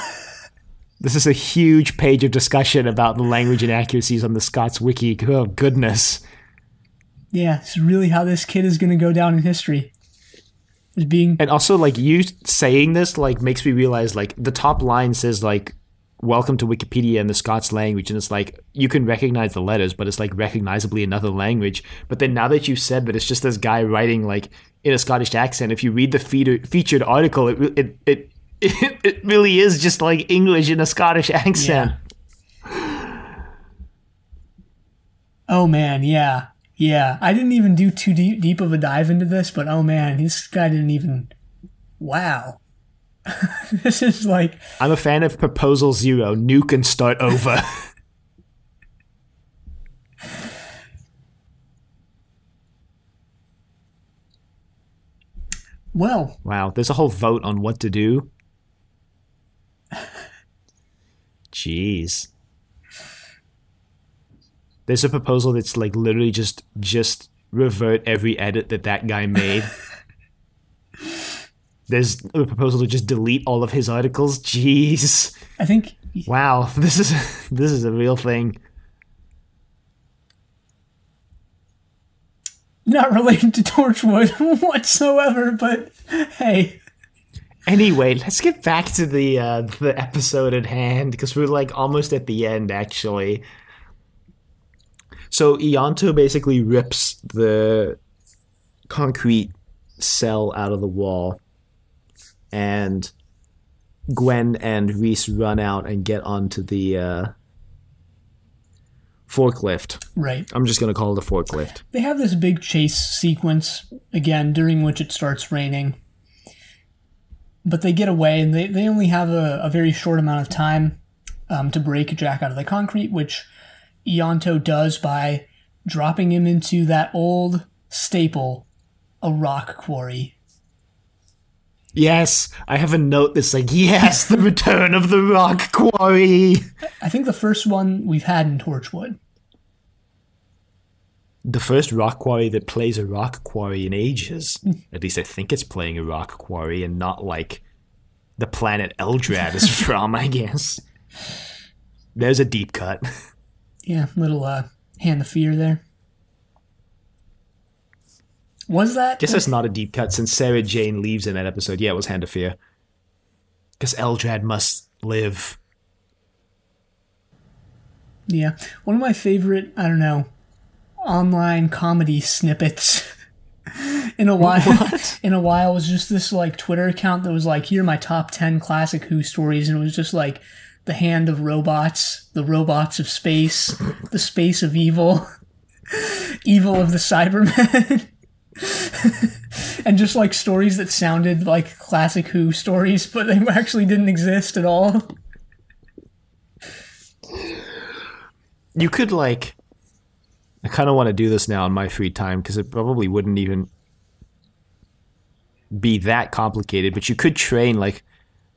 This is a huge page of discussion about the language inaccuracies on the Scots Wiki. Oh, goodness. Yeah, it's really how this kid is going to go down in history. As being And also, like, you saying this, like, makes me realize, like, the top line says, like, welcome to Wikipedia in the Scots language. And it's like, you can recognize the letters, but it's, like, recognizably another language. But then now that you've said that it's just this guy writing, like, in a Scottish accent, if you read the feature, featured article, it, it, it it, it really is just like English in a Scottish accent. Yeah. Oh man, yeah. Yeah. I didn't even do too deep, deep of a dive into this, but oh man, this guy didn't even Wow. this is like I'm a fan of Proposal Zero, nuke and start over. well, wow, there's a whole vote on what to do. Jeez. There's a proposal that's like literally just just revert every edit that that guy made. There's a proposal to just delete all of his articles. Jeez. I think Wow, this is this is a real thing. Not related to Torchwood whatsoever, but hey. Anyway, let's get back to the uh, the episode at hand because we're like almost at the end actually. So Ianto basically rips the concrete cell out of the wall, and Gwen and Rhys run out and get onto the uh, forklift. Right. I'm just gonna call it a forklift. They have this big chase sequence again during which it starts raining but they get away and they, they only have a, a very short amount of time um, to break Jack out of the concrete, which Ianto does by dropping him into that old staple, a rock quarry. Yes, I have a note that's like, yes, the return of the rock quarry. I think the first one we've had in Torchwood. The first rock quarry that plays a rock quarry in ages. At least I think it's playing a rock quarry and not like the planet Eldrad is from, I guess. There's a deep cut. Yeah, little uh, hand of fear there. Was that? Guess that's not a deep cut since Sarah Jane leaves in that episode. Yeah, it was Hand of Fear. Because Eldrad must live. Yeah. One of my favorite, I don't know, online comedy snippets in a while What? in a while was just this like Twitter account that was like, here are my top ten classic Who stories, and it was just like the hand of robots, the robots of space, the space of evil, evil of the Cybermen. and just like stories that sounded like classic Who stories, but they actually didn't exist at all. You could, like. I kind of want to do this now in my free time because it probably wouldn't even be that complicated. But you could train, like,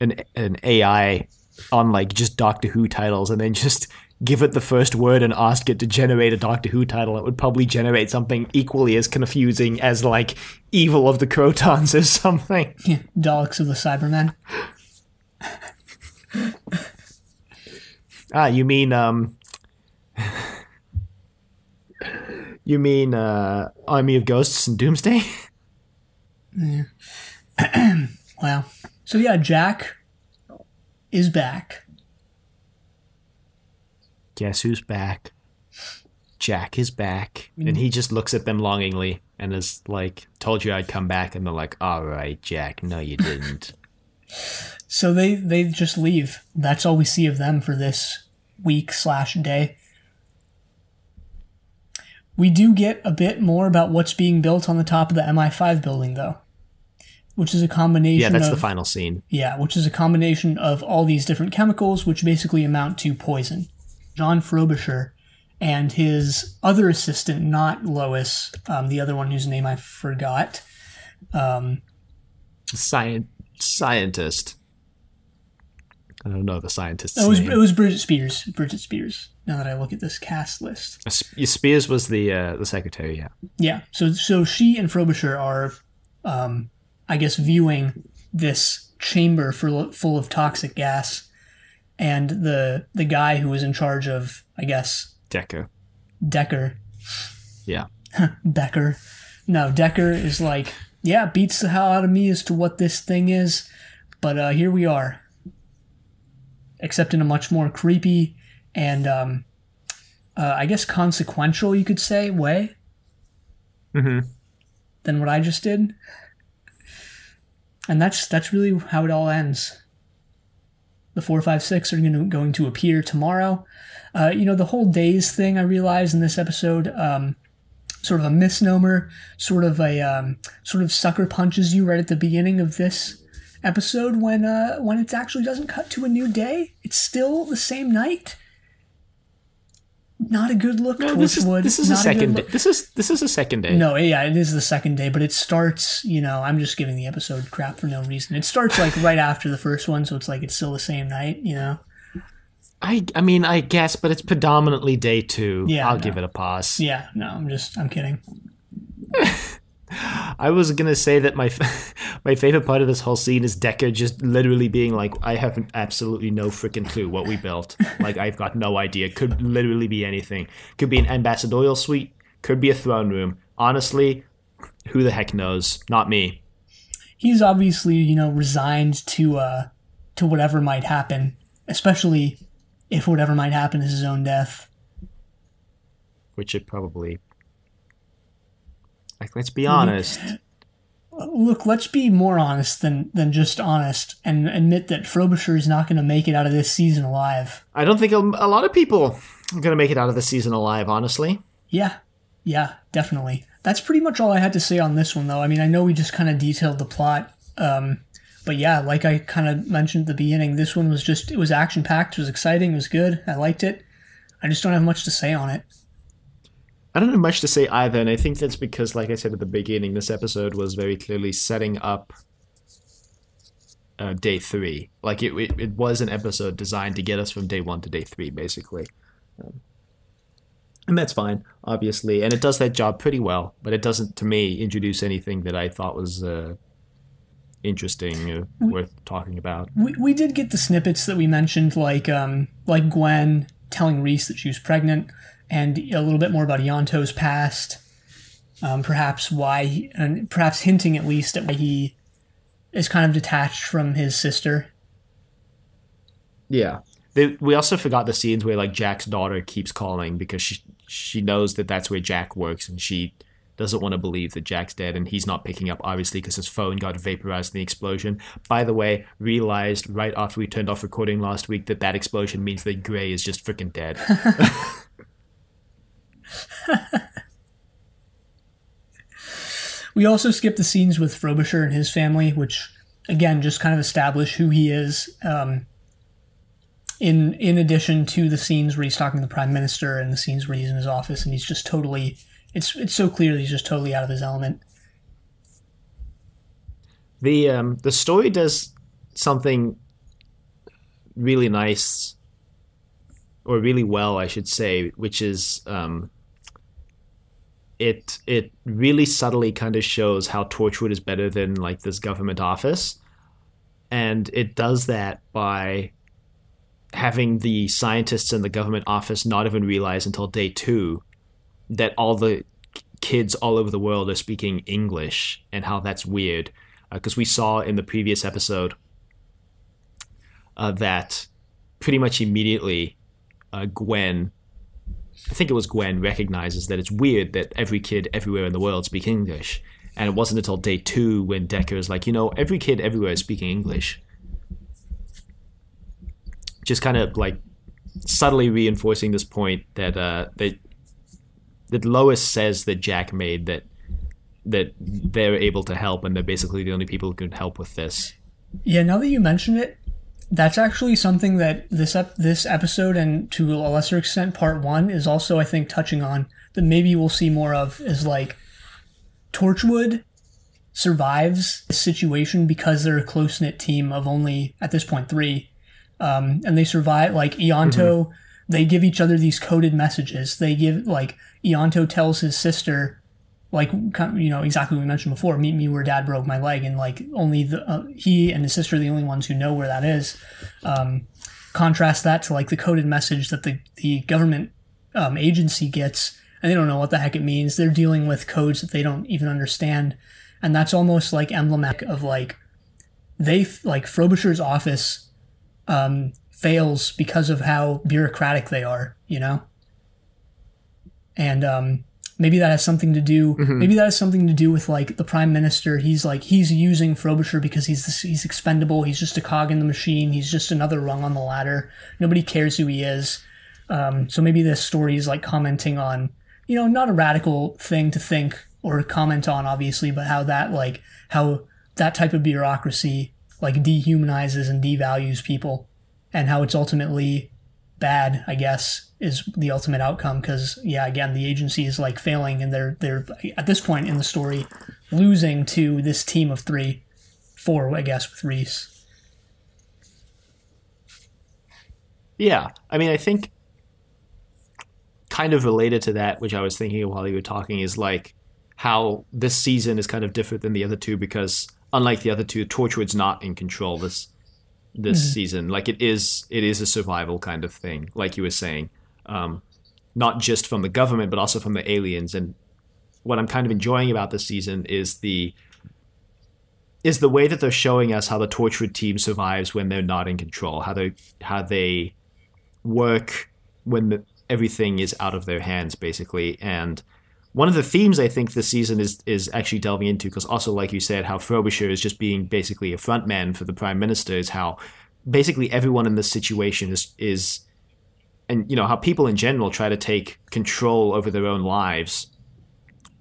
an, an AI on, like, just Doctor Who titles and then just give it the first word and ask it to generate a Doctor Who title. It would probably generate something equally as confusing as, like, Evil of the Krotons or something. Yeah, Daleks of the Cybermen. Ah, you mean um You mean uh Army of Ghosts and Doomsday? Yeah. wow. So yeah, Jack is back. Guess who's back? Jack is back. And he just looks at them longingly and is like, Told you I'd come back and they're like, Alright, Jack, no you didn't. So they they just leave. That's all we see of them for this week slash day. We do get a bit more about what's being built on the top of the MI5 building, though, which is a combination. yeah, that's of, the final scene. Yeah, which is a combination of all these different chemicals, which basically amount to poison. John Frobisher and his other assistant, not Lois, um, the other one whose name I forgot. Um, Scient- scientist. I don't know the scientist's it was name. it was Bridget Spears. Bridget Spears. Now that I look at this cast list, Spears was the uh, the secretary. Yeah. yeah. So so she and Frobisher are, um, I guess, viewing this chamber full full of toxic gas, and the the guy who was in charge of, I guess, Dekker. Dekker Yeah. Becker. No, Dekker is like, yeah, beats the hell out of me as to what this thing is, but uh, here we are. Except in a much more creepy and, um, uh, I guess, consequential, you could say, way Mm-hmm. than what I just did. And that's that's really how it all ends. The four, five, six are going to, going to appear tomorrow. Uh, you know, the whole days thing I realized in this episode, um, sort of a misnomer, sort of a um, sort of sucker punches you right at the beginning of this episode when uh, when it actually doesn't cut to a new day. It's still the same night. Not a good look, No, this is Torchwood. this is a Not good second. Day. This is this is a second day. No, yeah, it is the second day, but it starts, you know, I'm just giving the episode crap for no reason. It starts like right after the first one, so it's like it's still the same night, you know? I I mean I guess, but it's predominantly day two. Yeah, I'll no. give it a pass. Yeah, no, I'm just, I'm kidding. I was gonna say that my my favorite part of this whole scene is Dekker just literally being like, I have absolutely no freaking clue what we built. like I've got no idea. Could literally be anything. Could be an ambassadorial suite. Could be a throne room. Honestly, who the heck knows? Not me. He's obviously, you know, resigned to, uh, to whatever might happen, especially if whatever might happen is his own death. Which it probably. Like, let's be honest. Look, let's be more honest than, than just honest and admit that Frobisher is not going to make it out of this season alive. I don't think a, a lot of people are gonna make it out of the season alive. Honestly. Yeah, yeah, definitely. That's pretty much all I had to say on this one, though. I mean, I know we just kind of detailed the plot, um, but yeah, like I kind of mentioned at the beginning, this one was just it was action packed, it was exciting, it was good, I liked it. I just don't have much to say on it. I don't have much to say either, and I think that's because, like I said at the beginning, this episode was very clearly setting up uh, day three. Like it, it, it was an episode designed to get us from day one to day three, basically. Um, and that's fine, obviously, and it does that job pretty well. But it doesn't, to me, introduce anything that I thought was uh, interesting, uh, worth talking about. We, we did get the snippets that we mentioned, like um, like Gwen telling Rhys that she was pregnant, and a little bit more about Ianto's past. Um, perhaps why, he, and perhaps hinting at least at why he is kind of detached from his sister. Yeah. They, we also forgot the scenes where like Jack's daughter keeps calling because she she knows that that's where Jack works and she doesn't want to believe that Jack's dead and he's not picking up obviously because his phone got vaporized in the explosion. By the way, realized right after we turned off recording last week that that explosion means that Gray is just freaking dead. We also skip the scenes with Frobisher and his family, which again just kind of establish who he is. Um, in in addition to the scenes where he's talking to the prime minister and the scenes where he's in his office and he's just totally it's it's so clear that he's just totally out of his element. the um, the story does something really nice or really well, I should say, which is um, it it really subtly kind of shows how Torchwood is better than like this government office, and it does that by having the scientists in the government office not even realize until day two that all the kids all over the world are speaking English and how that's weird. Because we saw in the previous episode uh, that pretty much immediately uh, Gwen, I think it was Gwen, recognizes that it's weird that every kid everywhere in the world speaks English. And it wasn't until day two when Dekker is like, you know, every kid everywhere is speaking English. Just kind of like subtly reinforcing this point that uh, that that Lois says that Jack made that that they're able to help and they're basically the only people who can help with this. Yeah, now that you mention it, that's actually something that this ep- this episode and to a lesser extent part one is also I think touching on that maybe we'll see more of is like Torchwood survives the situation because they're a close knit team of only at this point three, um, and they survive. Like Ianto, they give each other these coded messages. They give like Ianto tells his sister, like you know exactly what we mentioned before. Meet me where Dad broke my leg, and like only the uh, he and his sister are the only ones who know where that is. Um, contrast that to like the coded message that the the government um, agency gets, and they don't know what the heck it means. They're dealing with codes that they don't even understand, and that's almost like emblematic of like they like Frobisher's office um, fails because of how bureaucratic they are, you know. And um, maybe that has something to do. Maybe that has something to do with like the prime minister. He's like he's using Frobisher because he's this, he's expendable. He's just a cog in the machine. He's just another rung on the ladder. Nobody cares who he is. Um, so maybe this story is like commenting on, you know, not a radical thing to think or comment on, obviously, but how that like how that type of bureaucracy like dehumanizes and devalues people, and how it's ultimately bad. I guess is the ultimate outcome because yeah, again, the agency is like failing, and they're they're at this point in the story losing to this team of three, four, I guess, with Rhys. Yeah, I mean, I think kind of related to that, which I was thinking while you were talking, is like how this season is kind of different than the other two because unlike the other two, Torchwood's not in control this this mm-hmm. season. Like it is, it is a survival kind of thing, like you were saying, um, not just from the government but also from the aliens. And what I'm kind of enjoying about this season is the is the way that they're showing us how the Torchwood team survives when they're not in control, how they how they work when the, everything is out of their hands, basically. And one of the themes I think this season is is actually delving into, because also, like you said, how Frobisher is just being basically a front man for the prime minister, is how basically everyone in this situation is is, and you know how people in general try to take control over their own lives,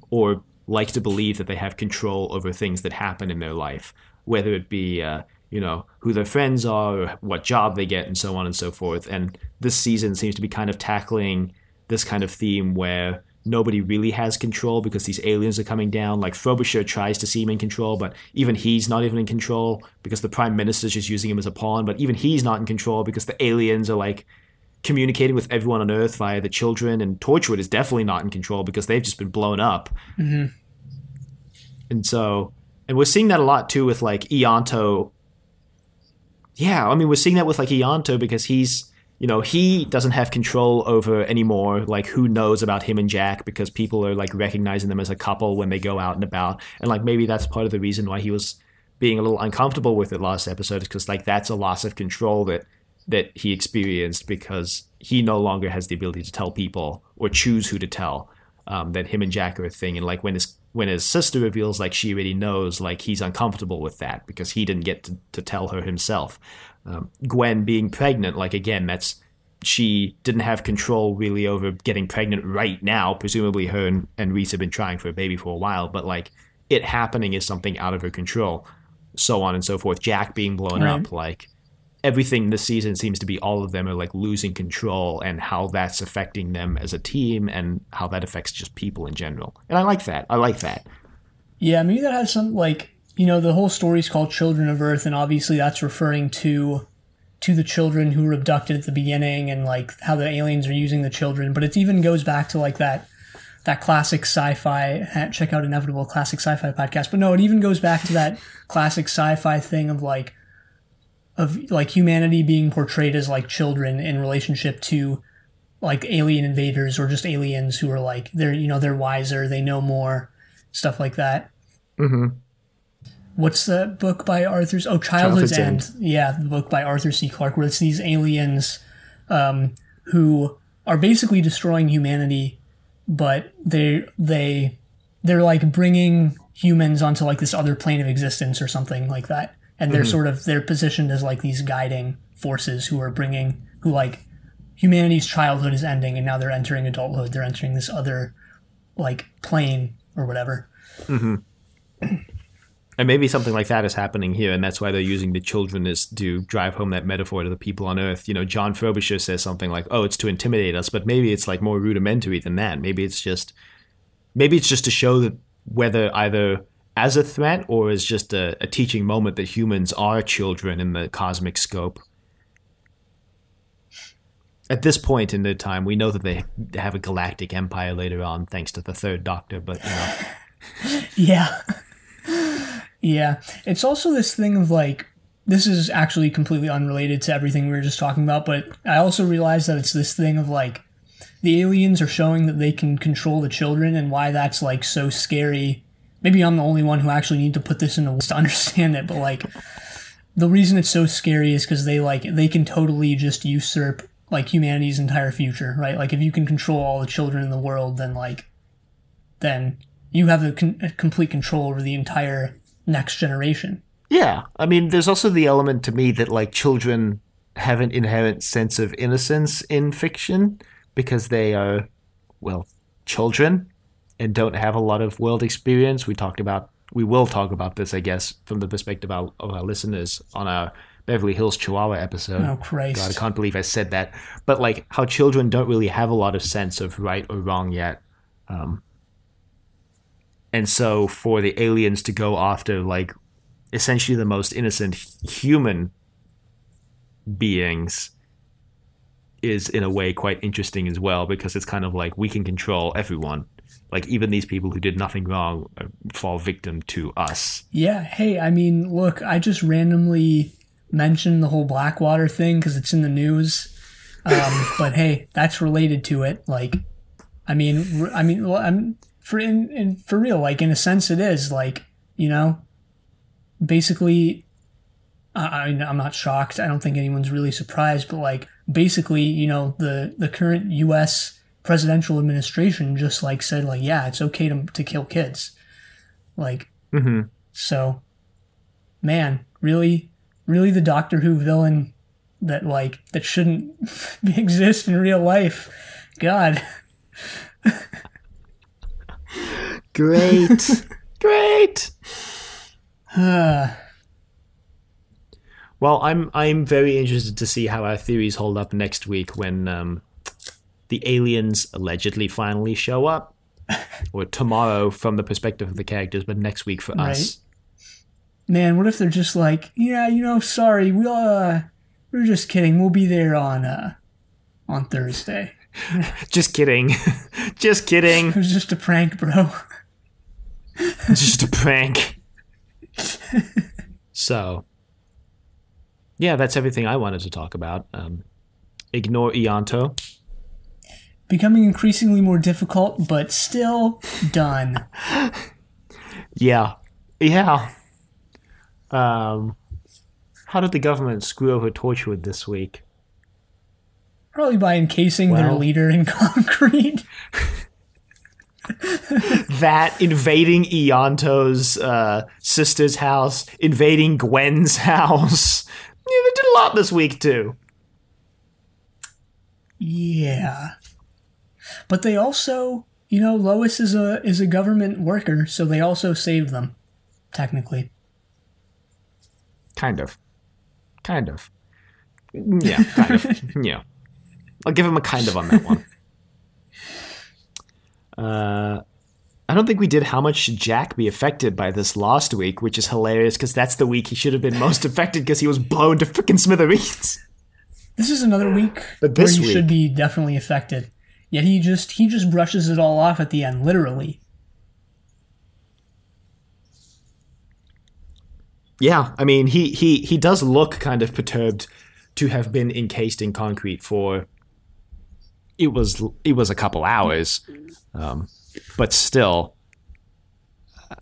or like to believe that they have control over things that happen in their life, whether it be uh, you know who their friends are, or what job they get, and so on and so forth. And this season seems to be kind of tackling this kind of theme where nobody really has control because these aliens are coming down. Like Frobisher tries to seem in control, but even he's not even in control because the prime minister's just using him as a pawn. But even he's not in control because the aliens are like communicating with everyone on Earth via the children, and Torchwood is definitely not in control because they've just been blown up. Mm-hmm. And so, and we're seeing that a lot too with like Ianto. Yeah, I mean, we're seeing that with like Ianto because he's, you know, he doesn't have control over anymore, like who knows about him and Jack because people are like recognizing them as a couple when they go out and about. And like maybe that's part of the reason why he was being a little uncomfortable with it last episode is because like that's a loss of control that that he experienced because he no longer has the ability to tell people or choose who to tell um, that him and Jack are a thing. And like when his when his sister reveals like she already knows, like he's uncomfortable with that because he didn't get to, to tell her himself. Um, Gwen being pregnant, like again, that's she didn't have control really over getting pregnant right now. Presumably, her and, and Rhys have been trying for a baby for a while, but like it happening is something out of her control. So on and so forth. Jack being blown Right. up, like everything this season seems to be all of them are like losing control and how that's affecting them as a team and how that affects just people in general. And I like that. I like that. Yeah, maybe that has some like you know the whole story's called Children of Earth, and obviously that's referring to to the children who were abducted at the beginning and like how the aliens are using the children. But it even goes back to like that that classic sci-fi. Eh, check out Inevitable classic sci-fi podcast. But no, it even goes back to that classic sci-fi thing of like of like humanity being portrayed as like children in relationship to like alien invaders or just aliens who are like they're you know they're wiser, they know more, stuff like that. Mm-hmm. What's the book by Arthur's? Oh, Childhood's, Childhood's End. Yeah, the book by Arthur C. Clarke, where it's these aliens um, who are basically destroying humanity, but they they they're like bringing humans onto like this other plane of existence or something like that, and they're sort of they're positioned as like these guiding forces who are bringing who like humanity's childhood is ending and now they're entering adulthood. They're entering this other like plane or whatever. mm-hmm. And maybe something like that is happening here, and that's why they're using the children as to drive home that metaphor to the people on Earth. You know, John Frobisher says something like, "Oh, it's to intimidate us," but maybe it's like more rudimentary than that. Maybe it's just, maybe it's just to show that whether either as a threat or as just a, a teaching moment that humans are children in the cosmic scope. At this point in their time, we know that they have a galactic empire later on, thanks to the Third Doctor. But you know, Yeah. yeah. It's also this thing of like, this is actually completely unrelated to everything we were just talking about, but I also realized that it's this thing of like, the aliens are showing that they can control the children and why that's like so scary. Maybe I'm the only one who actually need to put this in a list to understand it, but like, the reason it's so scary is because they like they can totally just usurp like humanity's entire future, right? Like if you can control all the children in the world, then like, then you have a, con- a complete control over the entire next generation. Yeah, I mean, there's also the element to me that like children have an inherent sense of innocence in fiction because they are, well, children and don't have a lot of world experience. We talked about, we will talk about this, I guess, from the perspective of, of our listeners on our Beverly Hills Chihuahua episode. Oh Christ! God, I can't believe I said that. But like, how children don't really have a lot of sense of right or wrong yet. Um, and so for the aliens to go after like essentially the most innocent human beings is in a way quite interesting as well because it's kind of like we can control everyone like even these people who did nothing wrong uh, fall victim to us Yeah. Hey, I mean, look, I just randomly mentioned the whole Blackwater thing because it's in the news. Um, but hey, that's related to it. Like, I mean, I mean, well, I'm for in, in for real. Like, in a sense, it is like you know, basically. I, I- I'm not shocked. I don't think anyone's really surprised. But like, basically, you know, the the current U.S. presidential administration just like said like, yeah, it's okay to to kill kids. Like, mm-hmm. so, man, really, really the Doctor Who villain that like that shouldn't exist in real life. God, great great uh, well i'm i'm very interested to see how our theories hold up next week when um, the aliens allegedly finally show up or tomorrow from the perspective of the characters but next week for us man, what if they're just like, yeah, you know, sorry, we'll uh, we're just kidding. We'll be there on uh, on Thursday. Just kidding. just kidding. It was just a prank, bro. just a prank. so, yeah, that's everything I wanted to talk about. Um, ignore Ianto. Becoming increasingly more difficult, but still done. Yeah. Yeah. Um, how did the government screw over Torchwood this week? Probably by encasing their leader in concrete. That invading Ianto's uh, sister's house, invading Gwen's house. Yeah, they did a lot this week too. Yeah. But they also, you know, Lois is a is a government worker, so they also saved them, technically. Kind of. Kind of. Yeah, kind of. yeah. I'll give him a kind of on that one. Uh, I don't think we did how much should Jack be affected by this last week, which is hilarious because that's the week he should have been most affected because he was blown to freaking smithereens. This is another week But this where he week- should be definitely affected. Yet he just he just brushes it all off at the end, literally. Yeah, I mean he he he does look kind of perturbed to have been encased in concrete for it was it was a couple hours, um, but still, uh,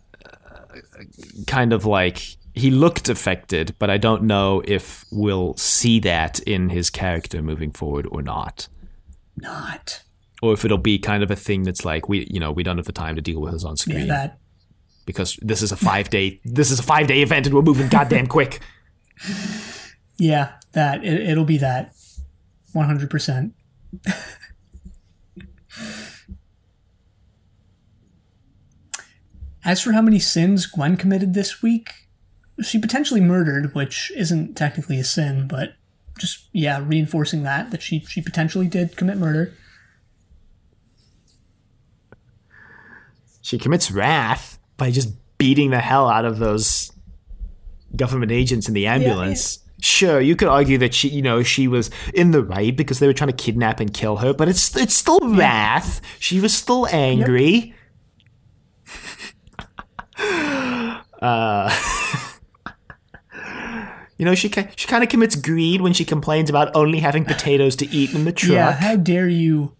kind of like he looked affected, but I don't know if we'll see that in his character moving forward or not, Not. Or if it'll be kind of a thing that's like we you know we don't have the time to deal with this on Yeah, screen that because this is a five day this is a five day event and we're moving goddamn quick. yeah, that it, it'll be that. 100%. as for how many sins Gwen committed this week, she potentially murdered, which isn't technically a sin, but just yeah, reinforcing that that she she potentially did commit murder. She commits wrath by just beating the hell out of those government agents in the ambulance. Sure, you could argue that she, you know, she was in the right because they were trying to kidnap and kill her, but it's it's still wrath. She was still angry. uh, you know, she she kind of commits greed when she complains about only having potatoes to eat in the truck. Yeah, how dare you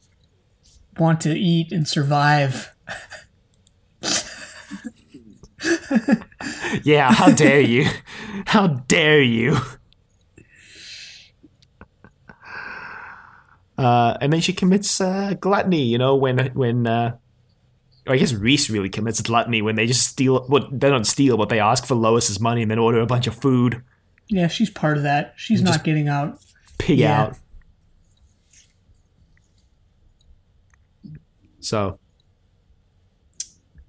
want to eat and survive? Yeah, how dare you? How dare you? Uh, and then she commits uh, gluttony, you know, when when uh, I guess Rhys really commits gluttony when they just steal. Well, they don't steal, but they ask for Lois's money and then order a bunch of food, Yeah, she's part of that. She's not getting out. pig Yeah. out. So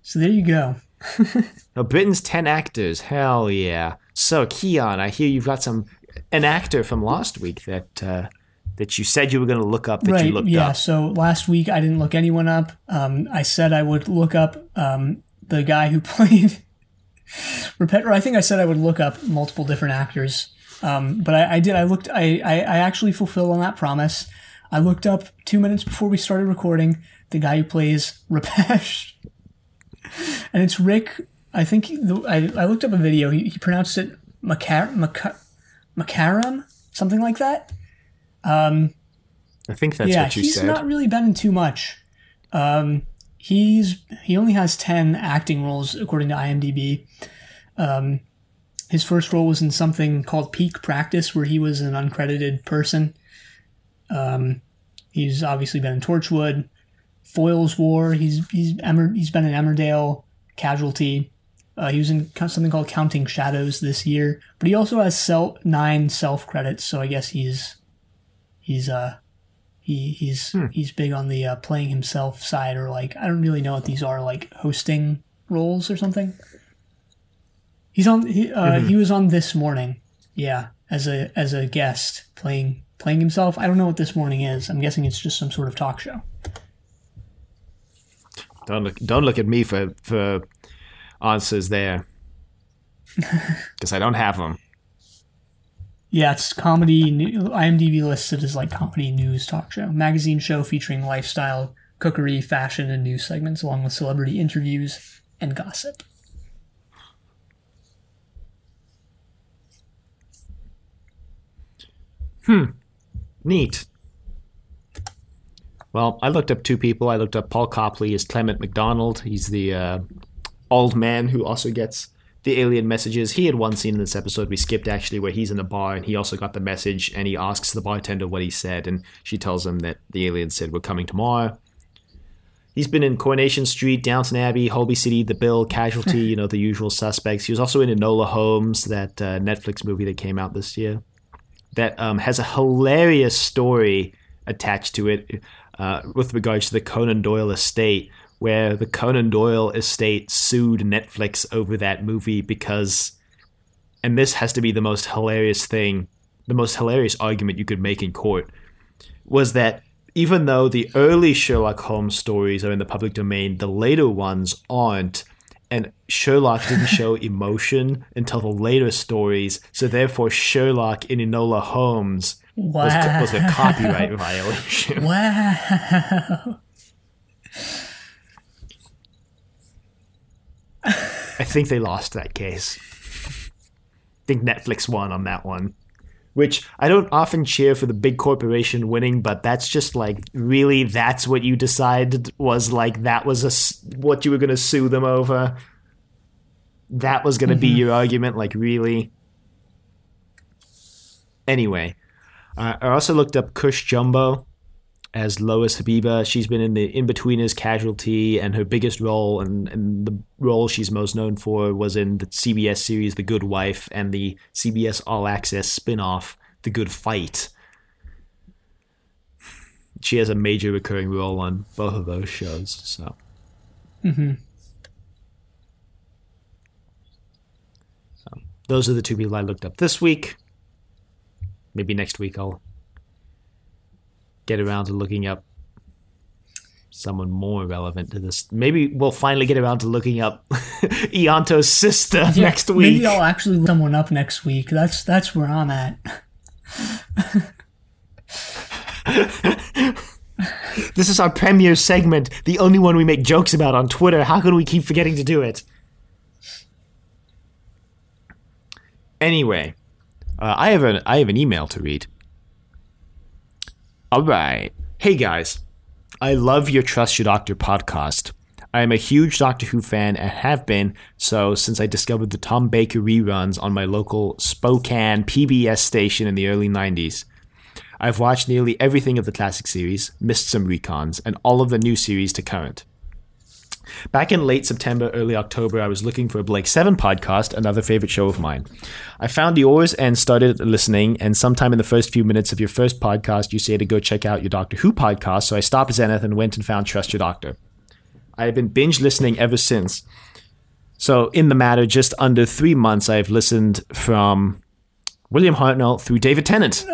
So there you go. now Britain's ten actors. Hell yeah! So Keon, I hear you've got some an actor from last week that uh, that you said you were going to look up that right. you looked yeah. up. So last week I didn't look anyone up. Um, I said I would look up um, the guy who played Rupesh. I think I said I would look up multiple different actors. Um, but I, I did. I looked. I, I I actually fulfilled on that promise. I looked up two minutes before we started recording the guy who plays Rupesh, and it's Rik. I think the, I, I looked up a video. He, he pronounced it Macar Macar Makaram, something like that. I think that's yeah, what you he's said. not really been in too much. Um, he's he only has ten acting roles according to IMDb. Um, his first role was in something called Peak Practice, where he was an uncredited person. Um, he's obviously been in Torchwood, Foyle's War. He's he's Emer, he's been in Emmerdale, Casualty. Uh, he was in something called Counting Shadows this year, but he also has sel- nine self credits. So I guess he's he's uh he he's he's big on the uh, playing himself side, or like I don't really know what these are, like hosting roles or something. He's on. He uh, he was on this morning, yeah, as a as a guest playing playing himself. I don't know what this morning is. I'm guessing it's just some sort of talk show. Don't look don't look at me for for answers there. Because I don't have them. Yeah, it's comedy. IMDb lists it as like comedy news talk show, magazine show featuring lifestyle, cookery, fashion, and news segments, along with celebrity interviews and gossip. Hmm. Neat. Well, I looked up two people. I looked up Paul Copley as Clement McDonald. He's the uh, old man who also gets the alien messages. He had one scene in this episode we skipped actually where he's in a bar and he also got the message and he asks the bartender what he said and she tells him that the alien said we're coming tomorrow. He's been in Coronation Street, Downton Abbey, Holby City, The Bill, Casualty, you know, the usual suspects. He was also in Enola Holmes, that uh, Netflix movie that came out this year that um, has a hilarious story attached to it uh, with regards to the Conan Doyle estate, where the Conan Doyle estate sued Netflix over that movie because, and this has to be the most hilarious thing, the most hilarious argument you could make in court, was that even though the early Sherlock Holmes stories are in the public domain, the later ones aren't. And Sherlock didn't show emotion until the later stories, so therefore Sherlock in Enola Holmes Wow! was a copyright violation. Wow! I think they lost that case. I think Netflix won on that one. Which I don't often cheer for the big corporation winning, but that's just like really that's what you decided was like that was a what you were going to sue them over. That was going to be mm-hmm. your argument, like really. Anyway, uh, I also looked up Cush Jumbo as Lois Habiba. She's been in the Inbetweeners Casualty, and her biggest role and, and, the role she's most known for was in the CBS series The Good Wife and the CBS All Access spin off The Good Fight. She has a major recurring role on both of those shows. So. Mm-hmm. so those are the two people I looked up this week. Maybe next week I'll get around to looking up someone more relevant to this. Maybe we'll finally get around to looking up Ianto's sister Yeah, next week. Maybe I'll actually look someone up next week. That's that's where I'm at. This is our premiere segment, the only one we make jokes about on Twitter. How can we keep forgetting to do it? Anyway, uh, I have an I have an email to read. All right, hey guys, I love your Trust Your Doctor podcast. I am a huge Doctor Who fan and have been so since I discovered the Tom Baker reruns on my local Spokane PBS station in the early 90s. I've watched nearly everything of the classic series, missed some recons, and all of the new series to current. Back in late September, early October, I was looking for a Blake 7 podcast, another favorite show of mine. I found yours and started listening, and sometime in the first few minutes of your first podcast, you say to go check out your Doctor Who podcast, so I stopped Zenith and went and found Trust Your Doctor. I have been binge listening ever since. So, in the matter, just under three months, I've listened from William Hartnell through David Tennant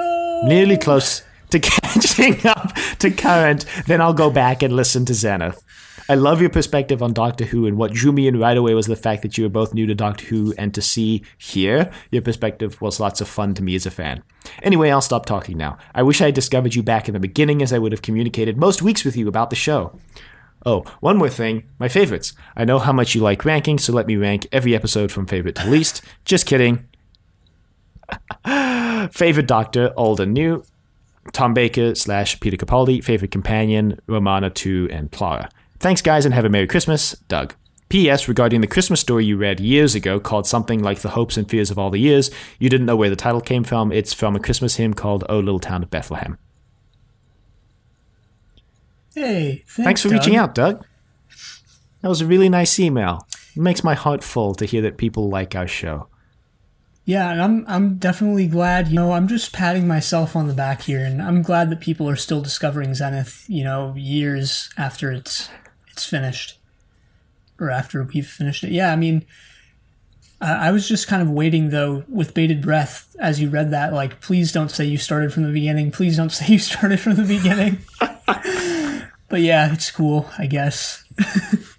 nearly close to catching up to current, then I'll go back and listen to Zenith. I love your perspective on Doctor Who, and what drew me in right away was the fact that you were both new to Doctor Who, and to see here your perspective was lots of fun to me as a fan. Anyway, I'll stop talking now. I wish I had discovered you back in the beginning, as I would have communicated most weeks with you about the show. Oh, one more thing my favorites. I know how much you like ranking, so let me rank every episode from favorite to least. Just kidding. favorite Doctor, old and new. Tom Baker slash Peter Capaldi. Favorite companion, Romana 2 and Clara. Thanks, guys, and have a Merry Christmas, Doug. P.S. Regarding the Christmas story you read years ago called something like The Hopes and Fears of All the Years, you didn't know where the title came from. It's from a Christmas hymn called O Little Town of Bethlehem. Hey, thanks, Thanks for Doug. reaching out, Doug. That was a really nice email. It makes my heart full to hear that people like our show. Yeah, and I'm I'm definitely glad. You know, I'm just patting myself on the back here, and I'm glad that people are still discovering Zenith. You know, years after it's it's finished, or after we've finished it. Yeah, I mean, I, I was just kind of waiting though with bated breath as you read that. Like, please don't say you started from the beginning. Please don't say you started from the beginning. but yeah, it's cool, I guess.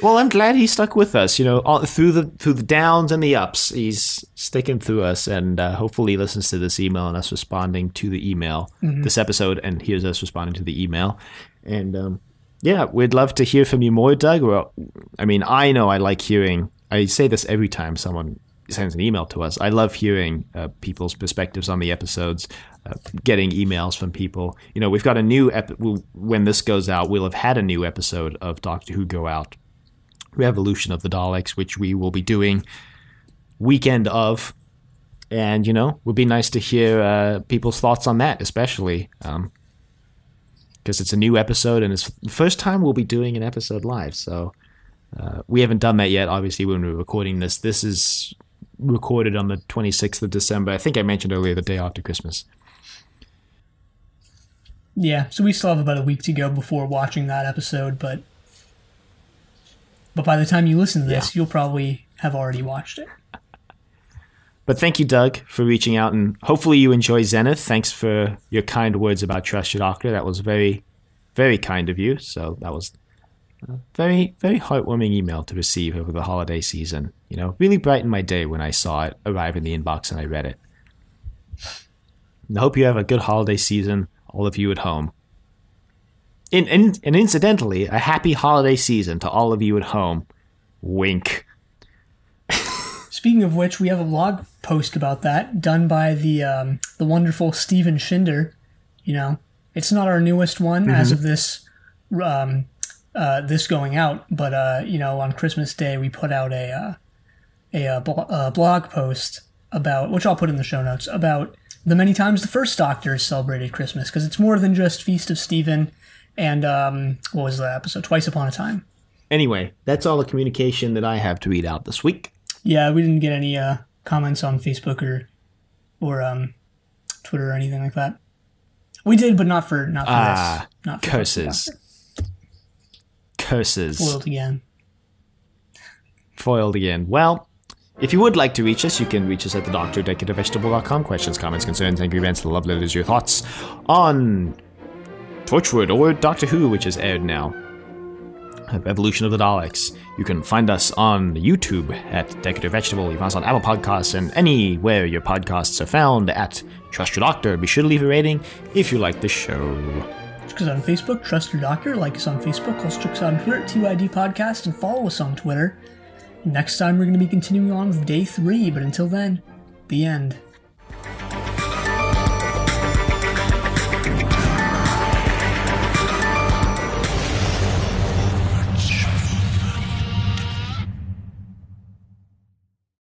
Well, I'm glad he stuck with us. You know, all, through the through the downs and the ups, he's sticking through us, and uh, hopefully he listens to this email and us responding to the email, this episode, and hears us responding to the email. And um, yeah, we'd love to hear from you more, Doug. Well, I mean, I know I like hearing. I say this every time someone sends an email to us. I love hearing uh, people's perspectives on the episodes, uh, getting emails from people. You know, we've got a new ep- when this goes out, we'll have had a new episode of Doctor Who go out Revolution of the Daleks, which we will be doing weekend of. And, you know, would be nice to hear uh, people's thoughts on that, especially because it's a new episode and it's the first time we'll be doing an episode live. So uh, we haven't done that yet, obviously, when we're recording this. This is recorded on the 26th of December. I think I mentioned earlier the day after Christmas. Yeah, so we still have about a week to go before watching that episode, but but by the time you listen to this, you'll probably have already watched it. But thank you, Doug, for reaching out, and hopefully you enjoy Zenith. Thanks for your kind words about Trust Your Doctor. That was very, very kind of you. So that was a very, very heartwarming email to receive over the holiday season. You know, really brightened my day when I saw it arrive in the inbox and I read it. And I hope you have a good holiday season, all of you at home. In, and incidentally, a happy holiday season to all of you at home. Wink. Speaking of which, we have a blog post about that done by the um, the wonderful Stephen Schinder. You know, it's not our newest one as of this um, uh, this going out, but uh, you know, on Christmas Day we put out a uh, a, uh blo- uh, blog post about which I'll put in the show notes about the many times the first Doctor celebrated Christmas because it's more than just Feast of Stephen and um, what was the episode? Twice Upon a Time. Anyway, that's all the communication that I have to read out this week. Yeah, we didn't get any uh, comments on Facebook or or um, Twitter or anything like that. We did, but not for not for Ah, this. Not for curses. Curses. Foiled again. Foiled again. Well, If you would like to reach us, you can reach us at the doctor.decorativevegetable.com. Questions, comments, concerns, angry events, love letters, your thoughts on Torchwood or Doctor Who, which is aired now. Revolution of the Daleks. You can find us on YouTube at Decorative Vegetable. You find us on Apple Podcasts and anywhere your podcasts are found at Trust Your Doctor. Be sure to leave a rating if you like the show. Out on Facebook, Trust Your Doctor. Like us on Facebook. Check us on Twitter, TYD Podcast, and follow us on Twitter. Next time we're going to be continuing on with day three, but until then, the end.